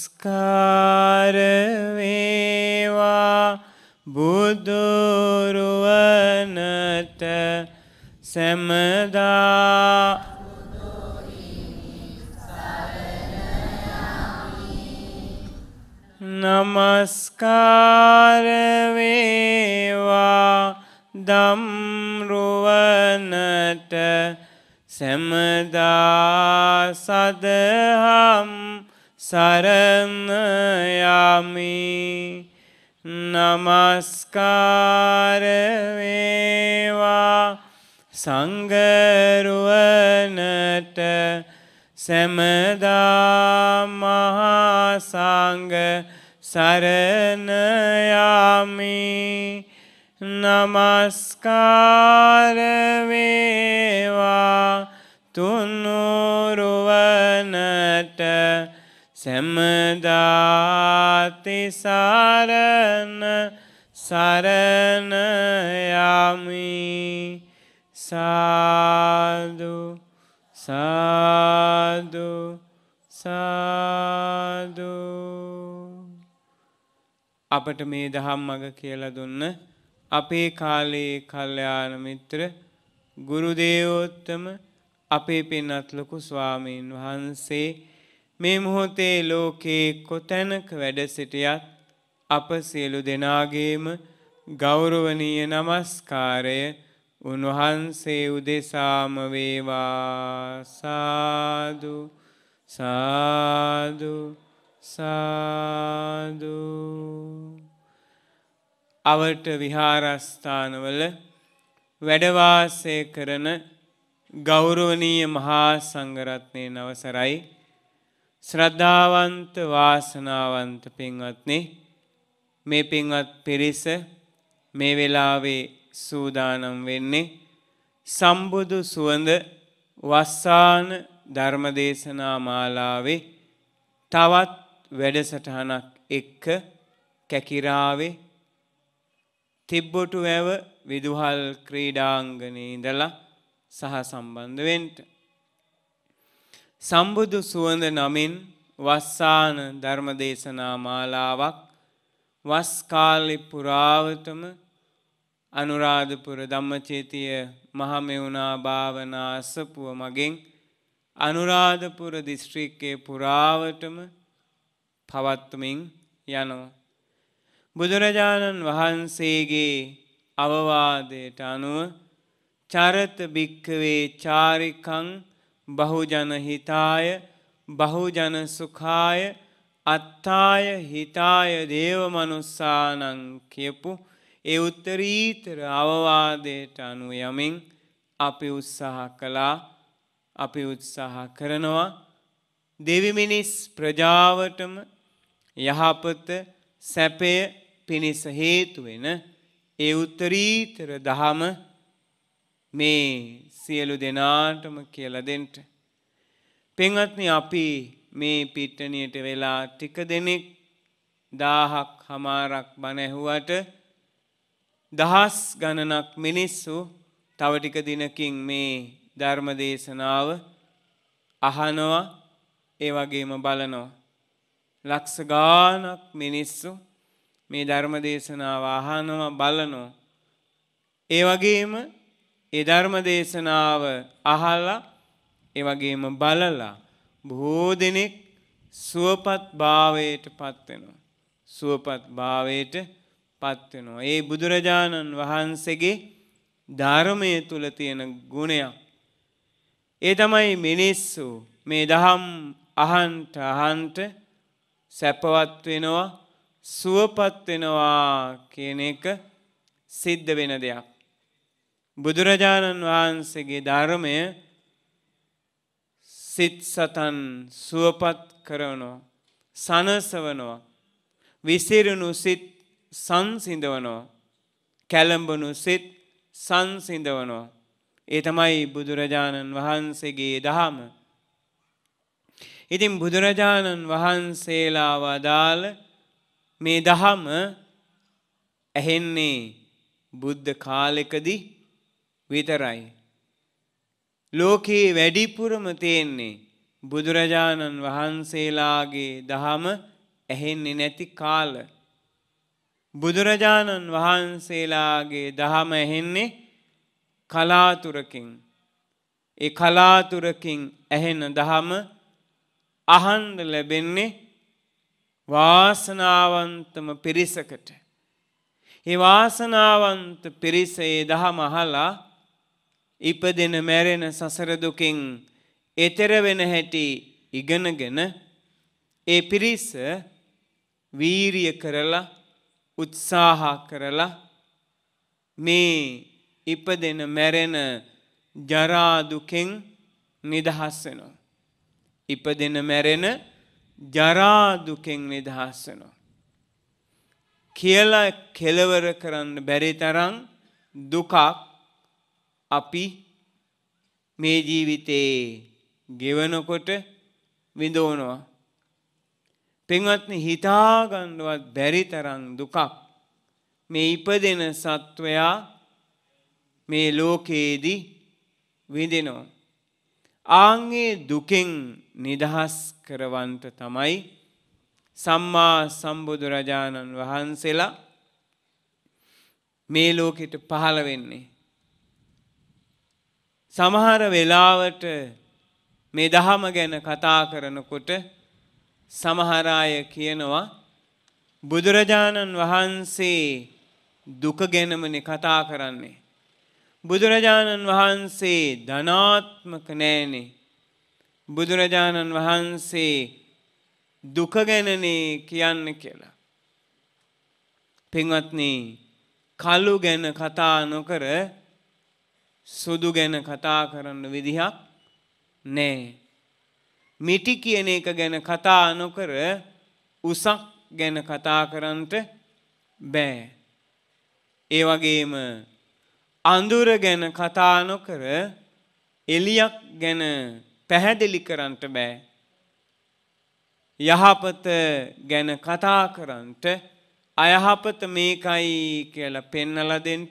නමස්කාර වේවා බුදුරුවනට සැමදා සැමදා සදහම් සරණ යමි නමස්කාර වේවා සංගරුවනට සැමදා මහා සංඝ සරණ යමි නමස්කාර වේවා තුනුරුවනට සැමදාති සරණ සරණ යමි. සාදු සාදු සාදු. අපට මේ දහම් මග කියලා දුන්න අපේ කාලයේ කල්යාණ මිත්‍ර ගුරු දේවෝත්තම අපේ පින්වත් ලොකු ස්වාමීන් වහන්සේ මේ මොහොතේ ලෝකේ කොතැනක වැඩ සිටියත් අප සියලු දෙනාගේම ගෞරවනීය নমස්කාරය උන්වහන්සේ උදෙසාම වේවා. සාදු සාදු සාදු. අවට විහාරස්ථානවල වැඩවාසය කරන ගෞරවනීය මහා සංඝරත්නයේ නවසරයි. ශ්‍රද්ධාවන්ත වාසනාවන්ත පින්වත්නි මේ පින්වත් පිරිස මේ වෙලාවේ සූදානම් වෙන්නේ සම්බුදු සුවඳ වස්සාන ධර්මදේශනා මාලාවේ තවත් වැඩසටහනක් එක්ක කැකිරාවේ තිබ්බොටු වැව විදුහල් ක්‍රීඩාංගනයේ ඉඳලා සහ සම්බන්ධ වෙන්න. සම්බුදු සුවඳ නමින් වස්සාන ධර්මදේශනා මාලාවක් වස් කාලෙ පුරාවතම අනුරාධපුර ධම්මචේතිය මහමෙවුනා භාවනා අසපුව මගෙන් අනුරාධපුර දිස්ත්‍රික්කයේ පුරාවටම පවත්වමින් යනවා. බුදුරජාණන් වහන්සේගේ අවවාදයට අනුව චරත භික්කවේ චාරිකං බහුජන හිතාය බහුජන සුඛාය අත්තාය හිතාය දේව මනුස්සානං කියපු ඒ උත්තරීතර අවවාදයට අනුව යමින් අපි උත්සාහ කළා අපි උත්සාහ කරනවා. දෙවි මිනිස් ප්‍රජාවටම යහපත සැපය පිණිස හේතු වෙන ඒ උත්තරීතර දහම මේ සියලු දෙනාටම කියලා දෙන්න. පින්වත්නි අපි මේ පිට්ටනියට වෙලා ටික දෙනෙක් දාහක් හමාරක් බණ ඇහුවට දහස් ගණනක් මිනිස්සු තව ටික දිනකින් මේ ධර්ම දේශනාව අහනවා ඒ වගේම බලනවා. ලක්ෂ ගානක් මිනිස්සු මේ ධර්ම දේශනාව අහනවා බලනවා. ඒ වගේම ඒ ධර්ම දේශනාව අහලා ඒ වගේම බලලා බොහෝ දෙනෙක් සුවපත් භාවයට පත් වෙනවා. සුවපත් භාවයට පත් වෙනවා. ඒ බුදුරජාණන් වහන්සේගේ ධර්මයේ තුල තියෙන ගුණයක්. ඒ තමයි මිනිස්සු මේ දහම් අහන්ට අහන්ට සැපවත් වෙනවා සුවපත් වෙනවා කියන එක සිද්ධ වෙන දෙයක්. බුදුරජාණන් වහන්සේගේ ධර්මය සිත් සතන් සුවපත් කරනවා සනසවනවා විසිරුණු සිත් සංසිඳවනවා කැළඹුණු සිත් සංසිඳවනවා. ඒ තමයි බුදුරජාණන් වහන්සේගේ දහම ඉතින් බුදුරජාණන් වහන්සේලා වදාළ මේ දහම ඇහෙන්නේ බුද්ධ කාලෙකදී විතරයි. ලෝකයේ වැඩිපුරම තියෙන්නේ බුදුරජාණන් වහන්සේලාගේ දහම ඇහෙන්නේ නැති කාල. බුදුරජාණන් වහන්සේලාගේ දහම ඇහෙන්නේ කලාතුරකින්. ඒ කලාතුරකින් ඇහෙන දහම අහන්ඩ ලැබෙන්නේ වාසනාවන්තම පිරිසකට. ඒ වාසනාවන්ත පිරිස ඒ දහම අහලා ඉපදෙන මැරෙන සසර දුකින් එතෙර වෙන හැටි ඉගෙනගෙන ඒ පිරිස වීරිය කරලා උත්සාහ කරලා මේ ඉපදෙන මැරෙන ජරා දුකෙන් නිදහස් වෙනවා. ඉපදෙන මැරෙන ජරා දුකෙන් නිදහස් වෙනවා. කියලා කෙලවර කරන්න බැරි තරම් දුකක් අපි මේ ජීවිතේ ගෙවනකොට විඳවනවා. පින්වත්නි හිතාගන්නවත් බැරි තරම් දුකක් මේ ඉපදෙන සත්වයා මේ ලෝකයේදී විඳිනවා. ආන්ගේ දුකෙන් නිදහස් කරවන්ට තමයි සම්මා සම්බුදුරජාණන් වහන්සේලා මේ ලෝකෙට පහළ වෙන්නේ. සමහර වෙලාවට මේ දහම ගැන කතා කරනකොට සමහර අය කියනවා බුදුරජාණන් වහන්සේ දුක ගැනමනේ කතා කරන්නේ. බුදුරජාණන් වහන්සේ ධනාත්මක නෑනේ. බුදුරජාණන් වහන්සේ දුක ගැනනේ කියන්න කියලා. පින්වත්නි කළු ගැන කතා නොකර සුදු ගැන කතා කරන්න විදිහක් නෑ. මිටි කියන එක ගැන කතා නොකර උසක් ගැන කතා කරන්නට බෑ. ඒ වගේම අඳුර ගැන කතා නොකර එලියක් ගැන පැහැදිලි කරන්නට බෑ. යහපත ගැන කතා කරන්නට අයහපත මේකයි කියලා පෙන්නලා දෙන්න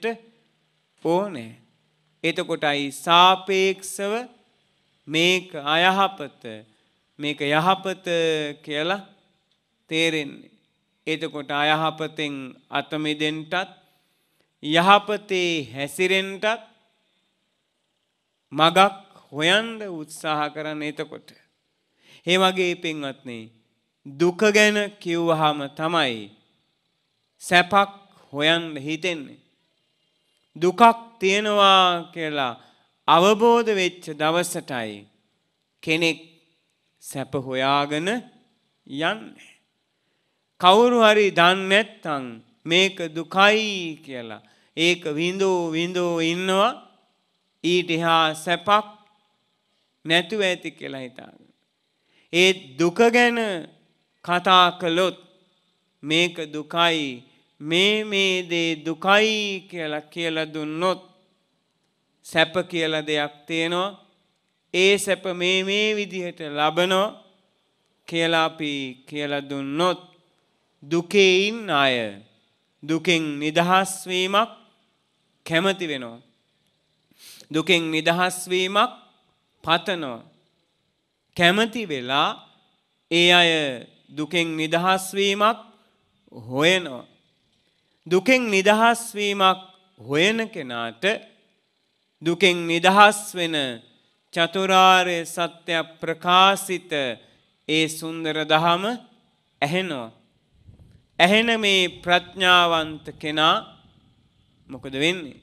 ඕනේ. එතකොටයි සාපේක්ෂව මේක අයහපත මේක යහපත කියලා තේරෙන්නේ. එතකොට අයහපතෙන් අත මිදෙන්නටත් යහපතේ හැසිරෙන්නටත් මගක් හොයන්න උත්සාහ කරන්න එතකොට. ඒ වගේ පින්වත්නි දුක ගැන කිව්වහම තමයි සැපක් හොයන්න හිතෙන්නේ. දුකක් තියෙනවා කියලා අවබෝධ වෙච්ච දවසටයි කෙනෙක් සැප හොයාගෙන යන්නේ. කවුරු හරි දන්නේ නැත්නම් මේක දුකයි කියලා ඒක විඳෝ විඳෝ ඉන්නවා ඊට එහා සැපක් නැතුව ඇති කියලා හිතාගෙන. ඒ දුක ගැන කතා කළොත් මේක දුකයි මේ මේ දේ දුකයි කියලා කියලා දුන්නොත් සැප කියලා දෙයක් තියෙනවා. ඒ සැප මේ මේ විදිහට ලබනෝ කියලා අපි කියලා දුන්නොත් දුකේ ඉන්න අය දුකෙන් නිදහස් වීමක් කැමති වෙනවා. දුකෙන් නිදහස් වීමක් පතනවා. කැමති වෙලා ඒ අය දුකෙන් නිදහස් වීමක් හොයනවා. දුකෙන් නිදහස් වීමක් හොයන කෙනාට දුකෙන් නිදහස් වෙන චතුරාර්ය සත්‍ය ප්‍රකාශිත ඒ සුන්දර දහම ඇහෙනවා. ඇහෙන මේ ප්‍රඥාවන්ත කෙනා මොකද වෙන්නේ.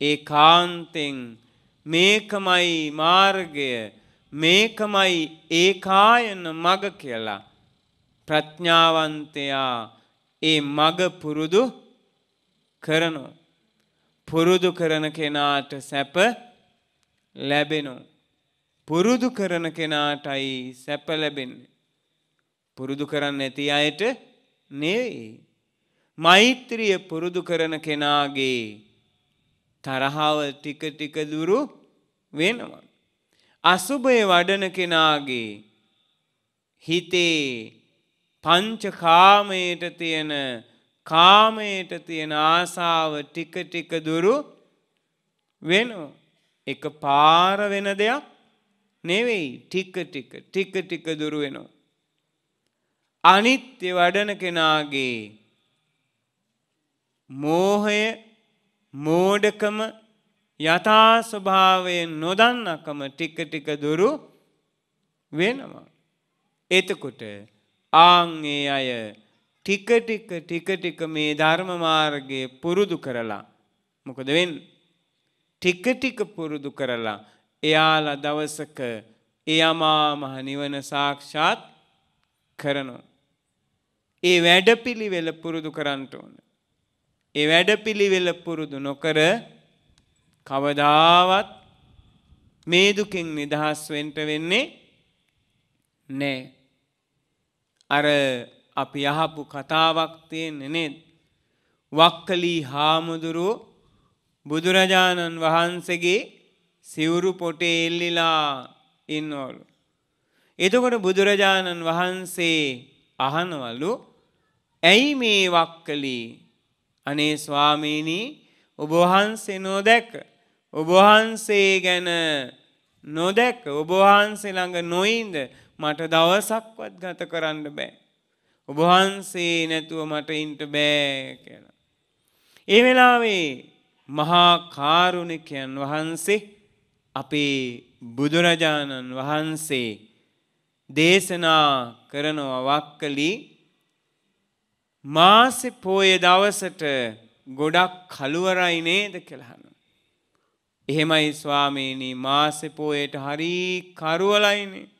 ඒ කාන්තෙන් මේකමයි මාර්ගය මේකමයි ඒකායන මග කියලා ප්‍රඥාවන්තයා ඒ මග පුරුදු කරනවා. පුරුදු කරන කෙනාට සැප ලැබෙනවා. පුරුදු කරන කෙනාටයි සැප ලැබෙන්නේ. පුරුදු කරන්න ඇති අයට නෙවෙයි. මෛත්‍රිය පුරුදු කරන කෙනාගේ තරහව ටික ටික දුරු වෙනවා. අසුභය වඩන කෙනාගේ හිතේ පංචකාමයට තියෙන කාමයට තියෙන ආසාව ටික ටික දුරු වෙනවා. එක පාර වෙන දෙයක් නෙවෙයි ටික ටික ටික ටික දුරු වෙනවා. අනිත්‍ය වඩන කෙනාගේ මෝහය මෝඩකම යථා ස්වභාවයෙන් නොදන්නකම ටික ටික දුරු වෙනවා. එතකොට ආංගේ අය ටික ටික ටික ටික මේ ධර්ම මාර්ගයේ පුරුදු කරලා මොකද වෙන්නේ? ටික ටික පුරුදු කරලා එයාලා දවසක එයමා මහ නිවන සාක්ෂාත් කරනවා. ඒ වැඩපිළිවෙල පුරුදු කරන්න ඕන. ඒ වැඩපිළිවෙල පුරුදු නොකර කවදාවත් මේ දුකින් නිදහස් වෙන්න වෙන්නේ නෑ. අර අපි අහපු කතාවක් තියෙන්නේ නේද? වක්කලී හාමුදුරුවෝ බුදුරජාණන් වහන්සේගේ සිවුරු පොටේ එල්ලිලා ඉන්නවලු. එතකොට බුදුරජාණන් වහන්සේ අහනවලු ඇයි මේ වක්කලී අනේ ස්වාමීනී ඔබ වහන්සේ නොදැක ඔබ වහන්සේ ගැන නොදැක ඔබ වහන්සේ ළඟ නොඉඳ මට දවසක්වත් ගත කරන්න බෑ. ඔබ වහන්සේ නැතුව මට ඉන්න බෑ කියලා. ඒ වෙලාවේ මහා කාරුණිකයන් වහන්සේ අපේ බුදුරජාණන් වහන්සේ දේශනා කරනවා වක්කලී මාසෙ පෝය දවසට ගොඩක් කළුවරයි නේද කියලහන. එහෙමයි ස්වාමීනී මාසෙ පෝයට හරි කරුවලයිනේ.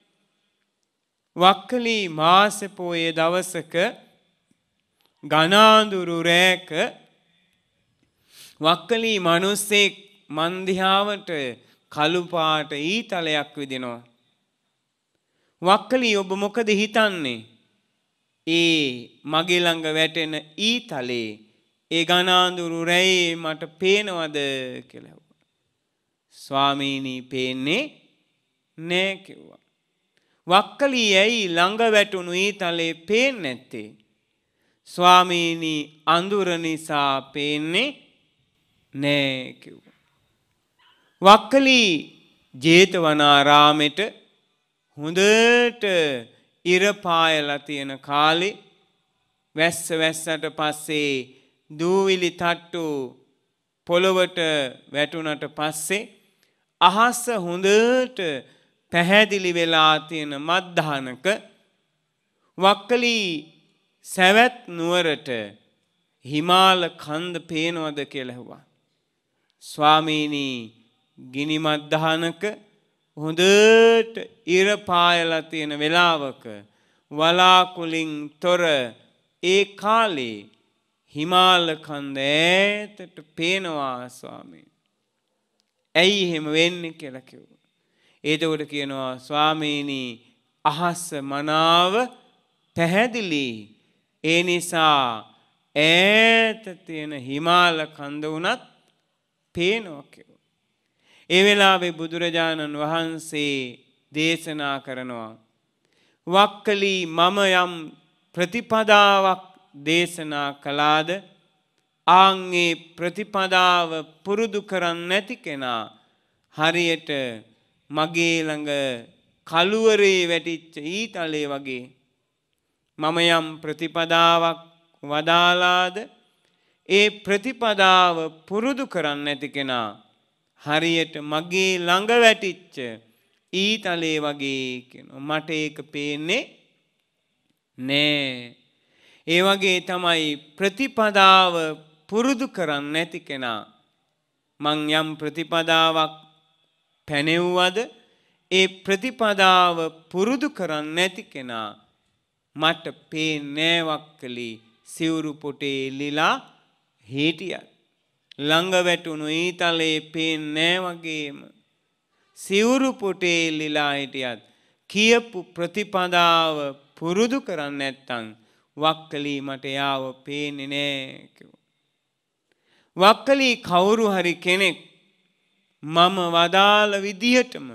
වක්කලී මාසෙ පෝයේ දවසක ගනාඳුරු රෑක වක්කලී මනුස්සෙක් මන්දිහාවට කළුපාට ඊතලයක් විදිනවා. වක්කලී ඔබ මොකද හිතන්නේ? ඒ මගේ ළඟ වැටෙන ඊතලේ ඒ ගනාඳුරු රැයේ මට පේනවද කියලා. ස්වාමීනී පේන්නේ නෑ කිව්වා. වක්කලී ඇයි ළඟ වැටුණු ඊතලේ පේන්නේ නැත්තේ? ස්වාමීනී අඳුර නිසා පේන්නේ නෑ කිව්වා. වක්කලී ජේතවනාරාමෙට හොඳට ඉර පායලා තියෙන කාලේ වැස්ස වැස්සට පස්සේ දූවිලි තට්ටු පොළොවට වැටුණට පස්සේ අහස හොඳට පැහැදිලි වෙලා තියෙන මද්දානක වක්කලී සැවැත් නුවරට හිමාල කන්ද පේනවද කියලා ඇහුවා. ස්වාමීනී ගිනි මද්දානක හොඳට ඉර පායලා තියෙන වෙලාවක වලාකුලින් තොර ඒ කාලේ හිමාල කන්ද ඈතට පේනවා ස්වාමී. ඇයි එහෙම වෙන්නේ කියලා කිව්වා. ඒතකොට කියනවා ස්වාමීනි අහස මනාව පැහැදිලි. ඒ නිසා ඈත තියෙන හිමාල කන්ද වුණත් පේනවා කිව්වා. ඒ වෙලාවේ බුදුරජාණන් වහන්සේ දේශනා කරනවා. වක්කලී මම යම් ප්‍රතිපදාවක් දේශනා කළාද ආංගේ ප්‍රතිපදාව පුරුදු කරන්න නැති කෙනා හරියට මගේ ළඟ කළුවරේ වැටිච්ච ඊතලේ වගේ මම යම් ප්‍රතිපදාවක් වදාලාද ඒ ප්‍රතිපදාව පුරුදු කරන්න නැති කෙනා හරියට මගේ ළඟ වැටිච්ච ඊතලේ වගේ කියනවා මට ඒක පේන්නේ නෑ. ඒ වගේ තමයි ප්‍රතිපදාව පුරුදු කරන්න නැති කෙනා. මං යම් ප්‍රතිපදාවක් පැනෙව්වද? ඒ ප්‍රතිපදාව පුරුදු කරන්න නැති කෙනා මට පේන්නේ වක්කලි සිවුරු පොටේ එල්ලිලා හිටියත් ළඟ වැටුණු ඊතලේ පේන්නේ වගේම. සිවුරු පොටේ එල්ලිලා හිටියත් කියපු ප්‍රතිපදාව පුරුදු කරන්න නැත්තම් වක්කලී මට යාව පේන්නේ නෑ කිව්වා. වක්කලී කවුරු හරි කෙනෙක් මම වදාළ විදිහටම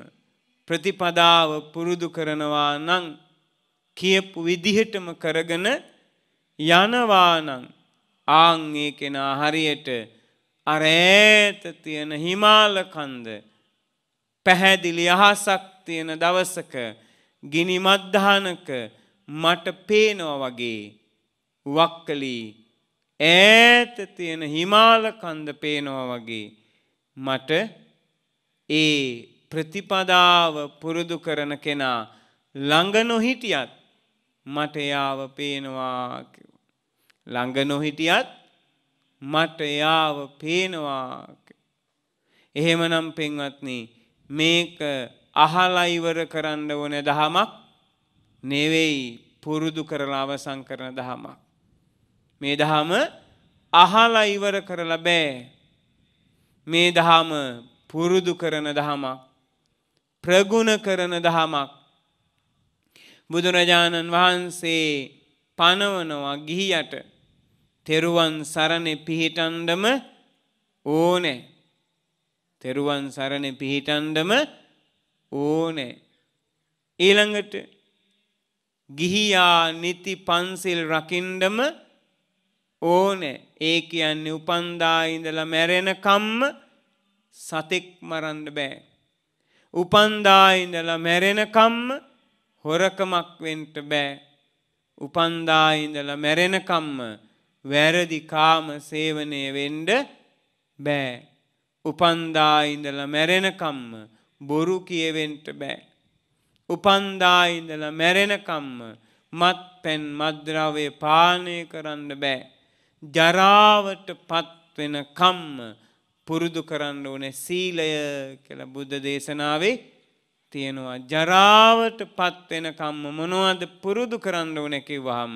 ප්‍රතිපදාව පුරුදු කරනවා නම් කියපු විදිහටම කරගෙන යනවානං ආං ඒ කෙනා හරියට අර ඈත තියෙන හිමාල කන්ද පැහැදිලි අහසක් තියෙන දවසක ගිනි මද්දානක මට පේනවා වගේ වක්කලී ඈත තියෙන හිමාල කන්ද පේනවා වගේ මට ඒ ප්‍රතිපදාව පුරුදු කරන කෙනා ළඟ නොහිටියත් මට යාව පේනවා ළඟ නොහිටියත් මට යාව පේනවා එහෙමනම් පෙන්වත්නි මේක අහලා ඉවර කරන්න ඕන දහමක් නෙවෙයි පුරුදු කරලා අවසන් කරන දහමක්. මේ දහම අහලා ඉවර කරලා බෑ. මේ දහම පුරුදු කරන දහමක් ප්‍රගුණ කරන දහමක්. බුදුරජාණන් වහන්සේ පනවනවා ගිහියට තෙරුවන් සරණ පිහිටන්ඩම ඕනෑ. තෙරුවන් සරණ පිහිටන්ඩම ඕනෑ. ඊළඟට ගිහියා නිති පන්සිල් රකින්ඩම ඕනෑ. ඒ කියන්නේ උපන්දා ඉඳලා මැරෙනකම්ම සතෙක් මරන්න බෑ උපන්දා ඉඳලා මැරෙනකම්ම හොරකමක් වෙන්න බෑ. උපන්දා ඉඳලා මැරෙනකම්ම වැරදි කාම සේවනය වෙන්න බෑ. උපන්දා ඉඳලා මැරෙනකම්ම බොරු කියවෙන්න බෑ. උපන්දා ඉඳලා මැරෙනකම්ම මත් පැන් මද්‍රවය පානය කරන්න බෑ. ජරාවට පත්වෙන කම්ම පුරුදු කරන්න ඕනේ සීලය කියලා බුද්ධ දේශනාවේ තියෙනවා. ජරාවට පත් වෙනකම්ම මොනවද පුරුදු කරන්න ඕනේ කිව්වහම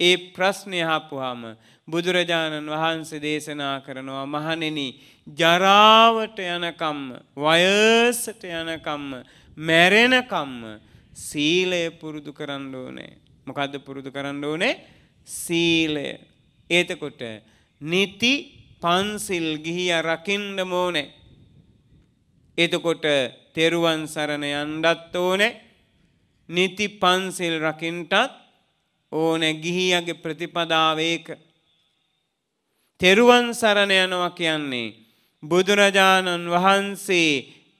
ඒ ප්‍රශ්නේ අහපුවාම බුදුරජාණන් වහන්සේ දේශනා කරනවා මහණෙනි ජරාවට යනකම්ම වයසට යනකම්ම මැරෙනකම්ම සීලය පුරුදු කරන්න ඕනේ. මොකද්ද පුරුදු කරන්න ඕනේ? සීලය. එතකොට නිති පන්සිල් ගිහිය රකින්න ඕනේ. එතකොට තෙරුවන් සරණ යන්නත් ඕනේ. නිති පන්සිල් රකින්ටත් ඕනේ ගිහියගේ ප්‍රතිපදාව ඒක. තෙරුවන් සරණ යනවා කියන්නේ බුදුරජාණන් වහන්සේ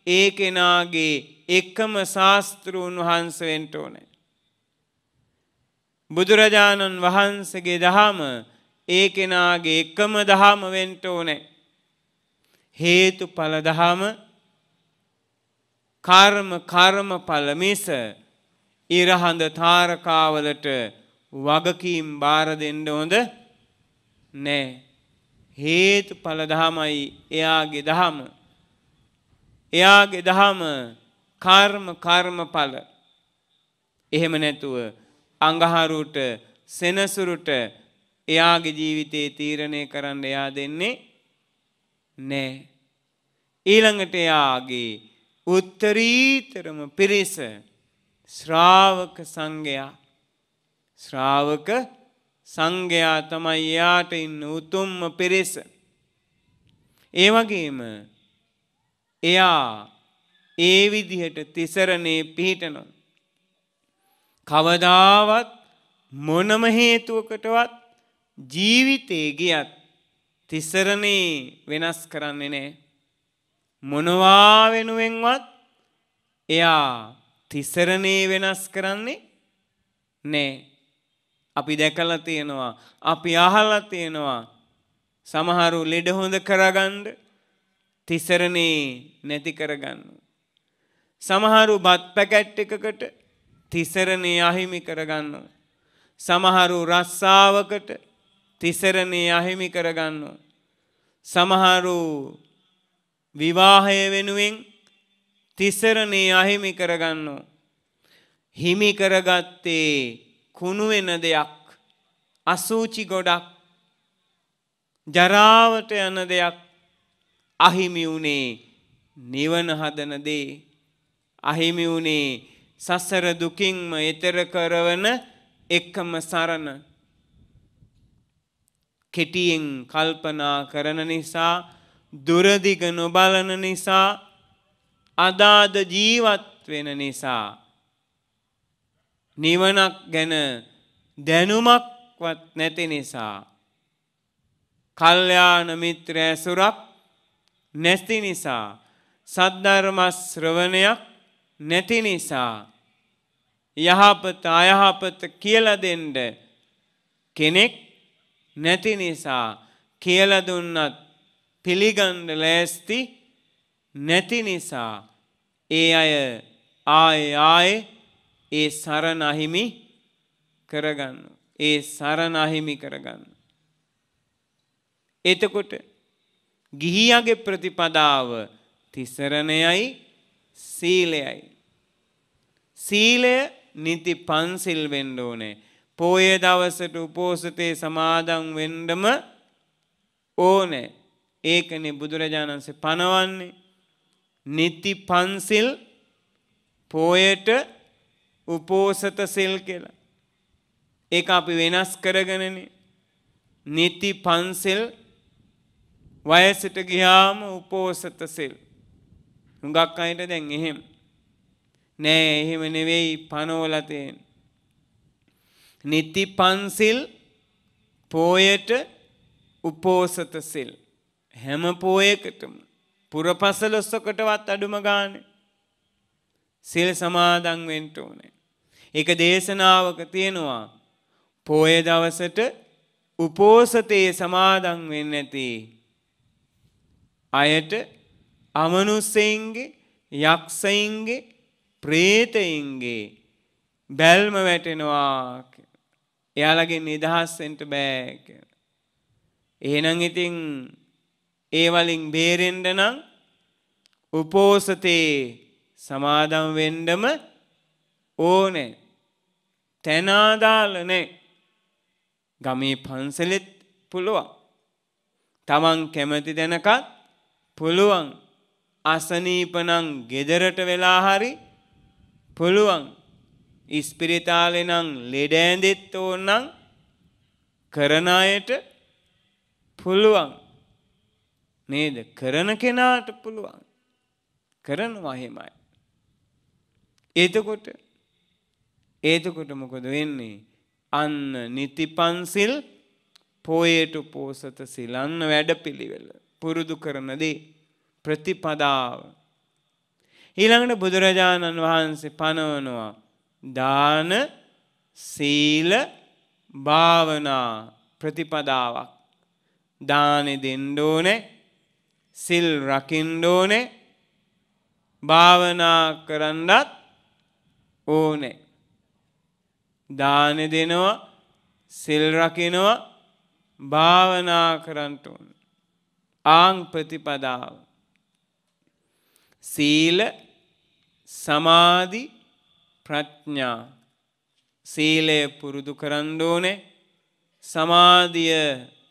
ඒ කෙනාගේ එකම ශාස්තෘන් වහන්සේ වෙන්න ඕනේ. බුදුරජාණන් වහන්සේගේ දහම ඒ කෙනාගේ එකම දහම වෙන්න ඕනේ හේතුඵල දහම කර්ම කර්මඵල මිස ඉරහඳ තාරකාවලට වගකීම් බාර දෙන්න හොඳ නෑ. හේතුඵල දහමයි එයාගේ දහම. එයාගේ දහම කර්ම කර්මඵල. එහෙම නැතුව අඟහරුට සෙනසුරුට එයාගේ ජීවිතේ තීරණය කරන්න එයා දෙන්නේ නෑ. ඊළඟට එයාගේ උත්තරීතරම පිරිස ශ්‍රාවක සංඝයා ශ්‍රාවක සංඝයා තමයි එයාට ඉන්න උතුම්ම පිරිස. ඒ වගේම එයා ඒ විදිහට තිසරණේ පිහිටනවා. කවදාවත් මොනම හේතුවකටවත් ජීවිතේ ගියත් තිසරණේ වෙනස් කරන්නේ නැහැ. මොනවා වෙනුවෙන්වත් එයා තිසරණේ වෙනස් කරන්නේ නෑ. අපි දැකලා තියෙනවා. අපි අහලා තියෙනවා. සමහරු ලෙඩ හොඳ කරගන්න තිසරණේ නැති කරගන්න. සමහරු බත් පැකැට් එකකට තිසරණේ අහිමි කරගන්නවා. සමහරු රස්සාවකට තිසරණේ අහිමි කරගන්නවා. සමහරු විවාහය වෙනුවෙන් තිසරණේ අහිමි කරගන්නෝ. හිමි කරගත්තේ කුණුවෙන දෙයක් අසූචි ගොඩක් ජරාවට යන දෙයක් අහිමි වුණේ නිවන හදන දේ අහිමි වුණේ සසර දුකින්ම එතර කරවන එක්කම සරණ කෙටියෙන් කල්පනා කරන නිසා දුරදිග නොබලන නිසා අදාද ජීවත් වෙන නිසා. නිවනක් ගැන දැනුමක්වත් නැති නිසා. කල්යාණ මිත්‍ර ඇසුරක් නැති නිසා. සද්ධර්ම ශ්‍රවණයක් නැති නිසා. යහපත අයහපත කියලා දෙන්න කෙනෙක් නැති නිසා කියලා දුන්නත් පිළිගන්න ලෑස්ති නැති නිසා ඒ අය ආයේ ආයේ ඒ සරණ අහිමි කරගන්න. ඒ සරණ අහිමි කරගන්න. එතකොට ගිහියගේ ප්‍රතිපදාව තිසරණයයි සීලයයි. සීලය නිති පන්සිල් වෙන්න ඕනේ. පෝය දවසට උපෝසතේ සමාදන් වෙන්නම ඕනේ. ඒකනේ බුදුරජාණන්සේ පනවන්නේ. නිති පන්සිල් පෝයට උපෝසත සිල් කියලා. ඒක අපි වෙනස් කරගෙනනේ. නිති පන්සිල් වයසට ගියාම උපෝසත සිල්. හුඟක් අයට දැන් එහෙම. නෑ එහෙම නෙවෙයි පනෝලා තියෙන. නිති පන්සිල් පෝයට උපෝසත සිල්. හැම පෝයකටම පුරපසලොස්සකටවත් අඩුම ගානේ සිල් සමාදන් වෙන්න ඕනේ. ඒක දේශනාවක තියෙනවා පෝය දවසට උපෝසතේ සමාදන් වෙන්නේ නැති අයට අමනුස්සයින්ගේ යක්ෂයින්ගේ ප්‍රේතයින්ගේ බැල්ම වැටෙනවා එයාලගෙන් නිදහස් වෙන්න බෑ කියලා. එහෙනම් ඉතින් ඒ වලින් බේරෙන්න නම් උපෝසතේ සමාදම් වෙන්නම ඕනේ. තැනාදාල නෑ. ගමේ පන්සලෙත් පුළුවන්. තමන් කැමති දැනකත් පුළුවන්. අසනීපනං ගෙදරට වෙලා හරි පුළුවන්. ඉස්පිරිතාලේ නම් ලෙඩ ඇඳෙත් ඕනනම් කරන අයට පුළුවන්. නේද? කරන කෙනාට පුළුවන්. කරනවා එහෙමයි. එතකොට එතකොට මොකද වෙන්නේ? අන්න නිති පන්සිල් පෝයට පෝසත සිලන්න වැඩපිළිවෙල පුරුදු කරන දේ ප්‍රතිපදාව ඊළඟට බුදුරජාණන් වහන්සේ පනවනවා දාන සීල භාවනා ප්‍රතිපදාවක් දානෙ දෙන්න ඕනේ සිල් රකින්න ඕනේ භාවනා කරන්නත් ඕනේ. දාන දෙනවා සිල් රකිනවා භාවනා කරන්නට ඕන. ආං ප්‍රතිපදාව. සීල සමාධි ප්‍රඥා සීලය පුරුදු කරන්න ඕනේ සමාධිය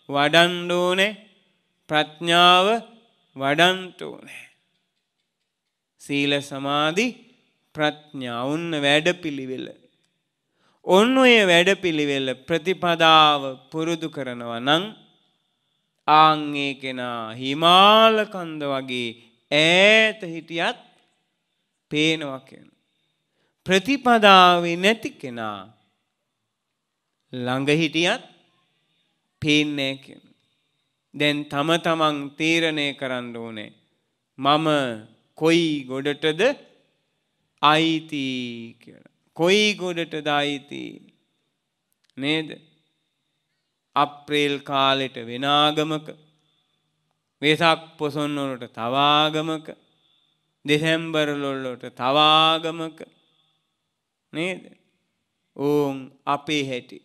වඩන්න ඕනේ ප්‍රඥාව වඩන්ට ඕනේ සීල සමාධි ප්‍රඥා ඔන්න වැඩපිළිවෙල. ඔන්න ඔය වැඩපිළිවෙල ප්‍රතිපදාව පුරුදු කරනවා නම් ආංගේ කෙනා හිමාල කන්ද වගේ ඈත හිටියත් පේනවා කියන. ප්‍රතිපදාවේ නැති කෙනා ළඟ හිටියත් පේන්නේ කියන. දැන් තම තමන් තීරණය කරන්න ඕනේ. මම කොයි ගොඩටද අයිති කියලා. කොයි ගොඩටද අයිති නේද? අප්‍රේල් කාලෙට වෙන ආගමක වෙසක් පොසොන් වලට තව ආගමක දෙසැම්බර් වලට තව ආගමක නේද? ඕන් අපේ හැටි.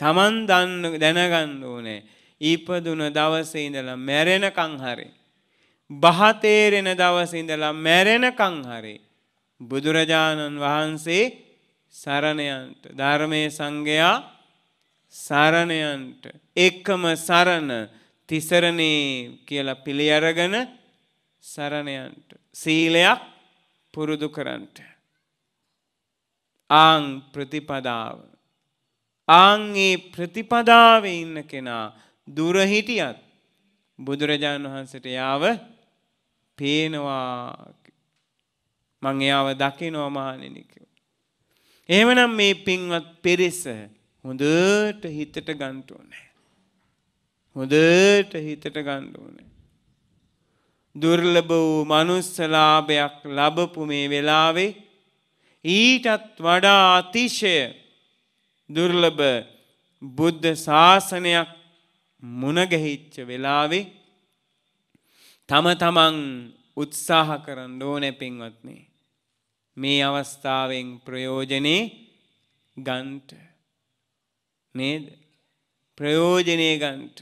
Taman දන්න දැනගන්න ඕනේ. ඉපදුන දවසේ ඉඳලා මැරෙනකන් හරියි බහතේරෙන දවස ඉඳලා මැරෙනකන් හරි බුදුරජාණන් වහන්සේ සරණයන්ට ධර්මයේ සංඝයා සරණයන්ට එකම සරණ තිසරණේ කියලා පිළි අරගෙන සරණයන්ට සීලයක් පුරුදු කරන්නට ආං ප්‍රතිපදාව ආං ඒ ප්‍රතිපදාවේ ඉන්න කෙනා දුර හිටියත් බුදුරජාණන් වහන්සේට යාව පේනවා මං එයාව දකිනවා මහණෙනි එහෙමනම් මේ පින්වත් පිරිස හොඳට හිතට ගන්න ඕනේ. හොඳට හිතට ගන්න ඕනේ. දුර්ලභ වූ manussලාභයක් ලැබපු මේ වෙලාවේ ඊටත් වඩා අතිශය දුර්ලභ බුද්ධ ශාසනයක් මුණගැහිච්ච වෙලාවේ තම තමන් උත්සාහ කරන්න ඕනේ පින්වත්නි. මේ අවස්ථාවෙන් ප්‍රයෝජනේ ගන්ට නේද? ප්‍රයෝජනේ ගන්ට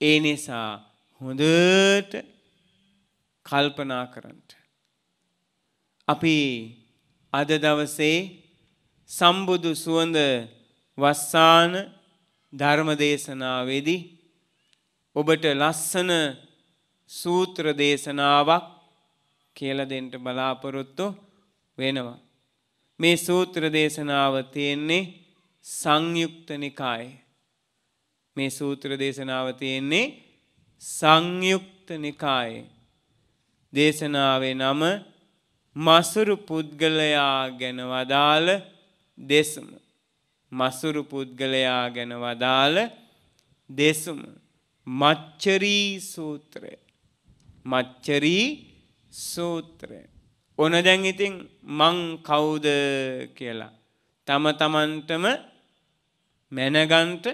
ඒ නිසා හොඳට කල්පනා කරන්නට. අපි අද දවසේ සම්බුදු සුවඳ වස්සාන ධර්මදේශනාවේදී ඔබට ලස්සන සූත්‍ර දේශනාවක් කියලා දෙන්න බලාපොරොත්තු වෙනවා. මේ සූත්‍ර දේශනාව තියෙන්නේ සංයුක්ත නිකායේ. මේ සූත්‍ර දේශනාව තියෙන්නේ සංයුක්ත නිකායේ දේශනාවේ නම මසුරු පුද්ගලයා ගැන වදාළ දෙසුම. මසුරු පුද්ගලයා ගැන වදාළ දෙසුම. මච්චරී සූත්‍රය. මච්චරී සූත්‍රය. ඕන දැන් ඉතින් මං කවුද කියලා. තම තමන්ටම මැනගන්ට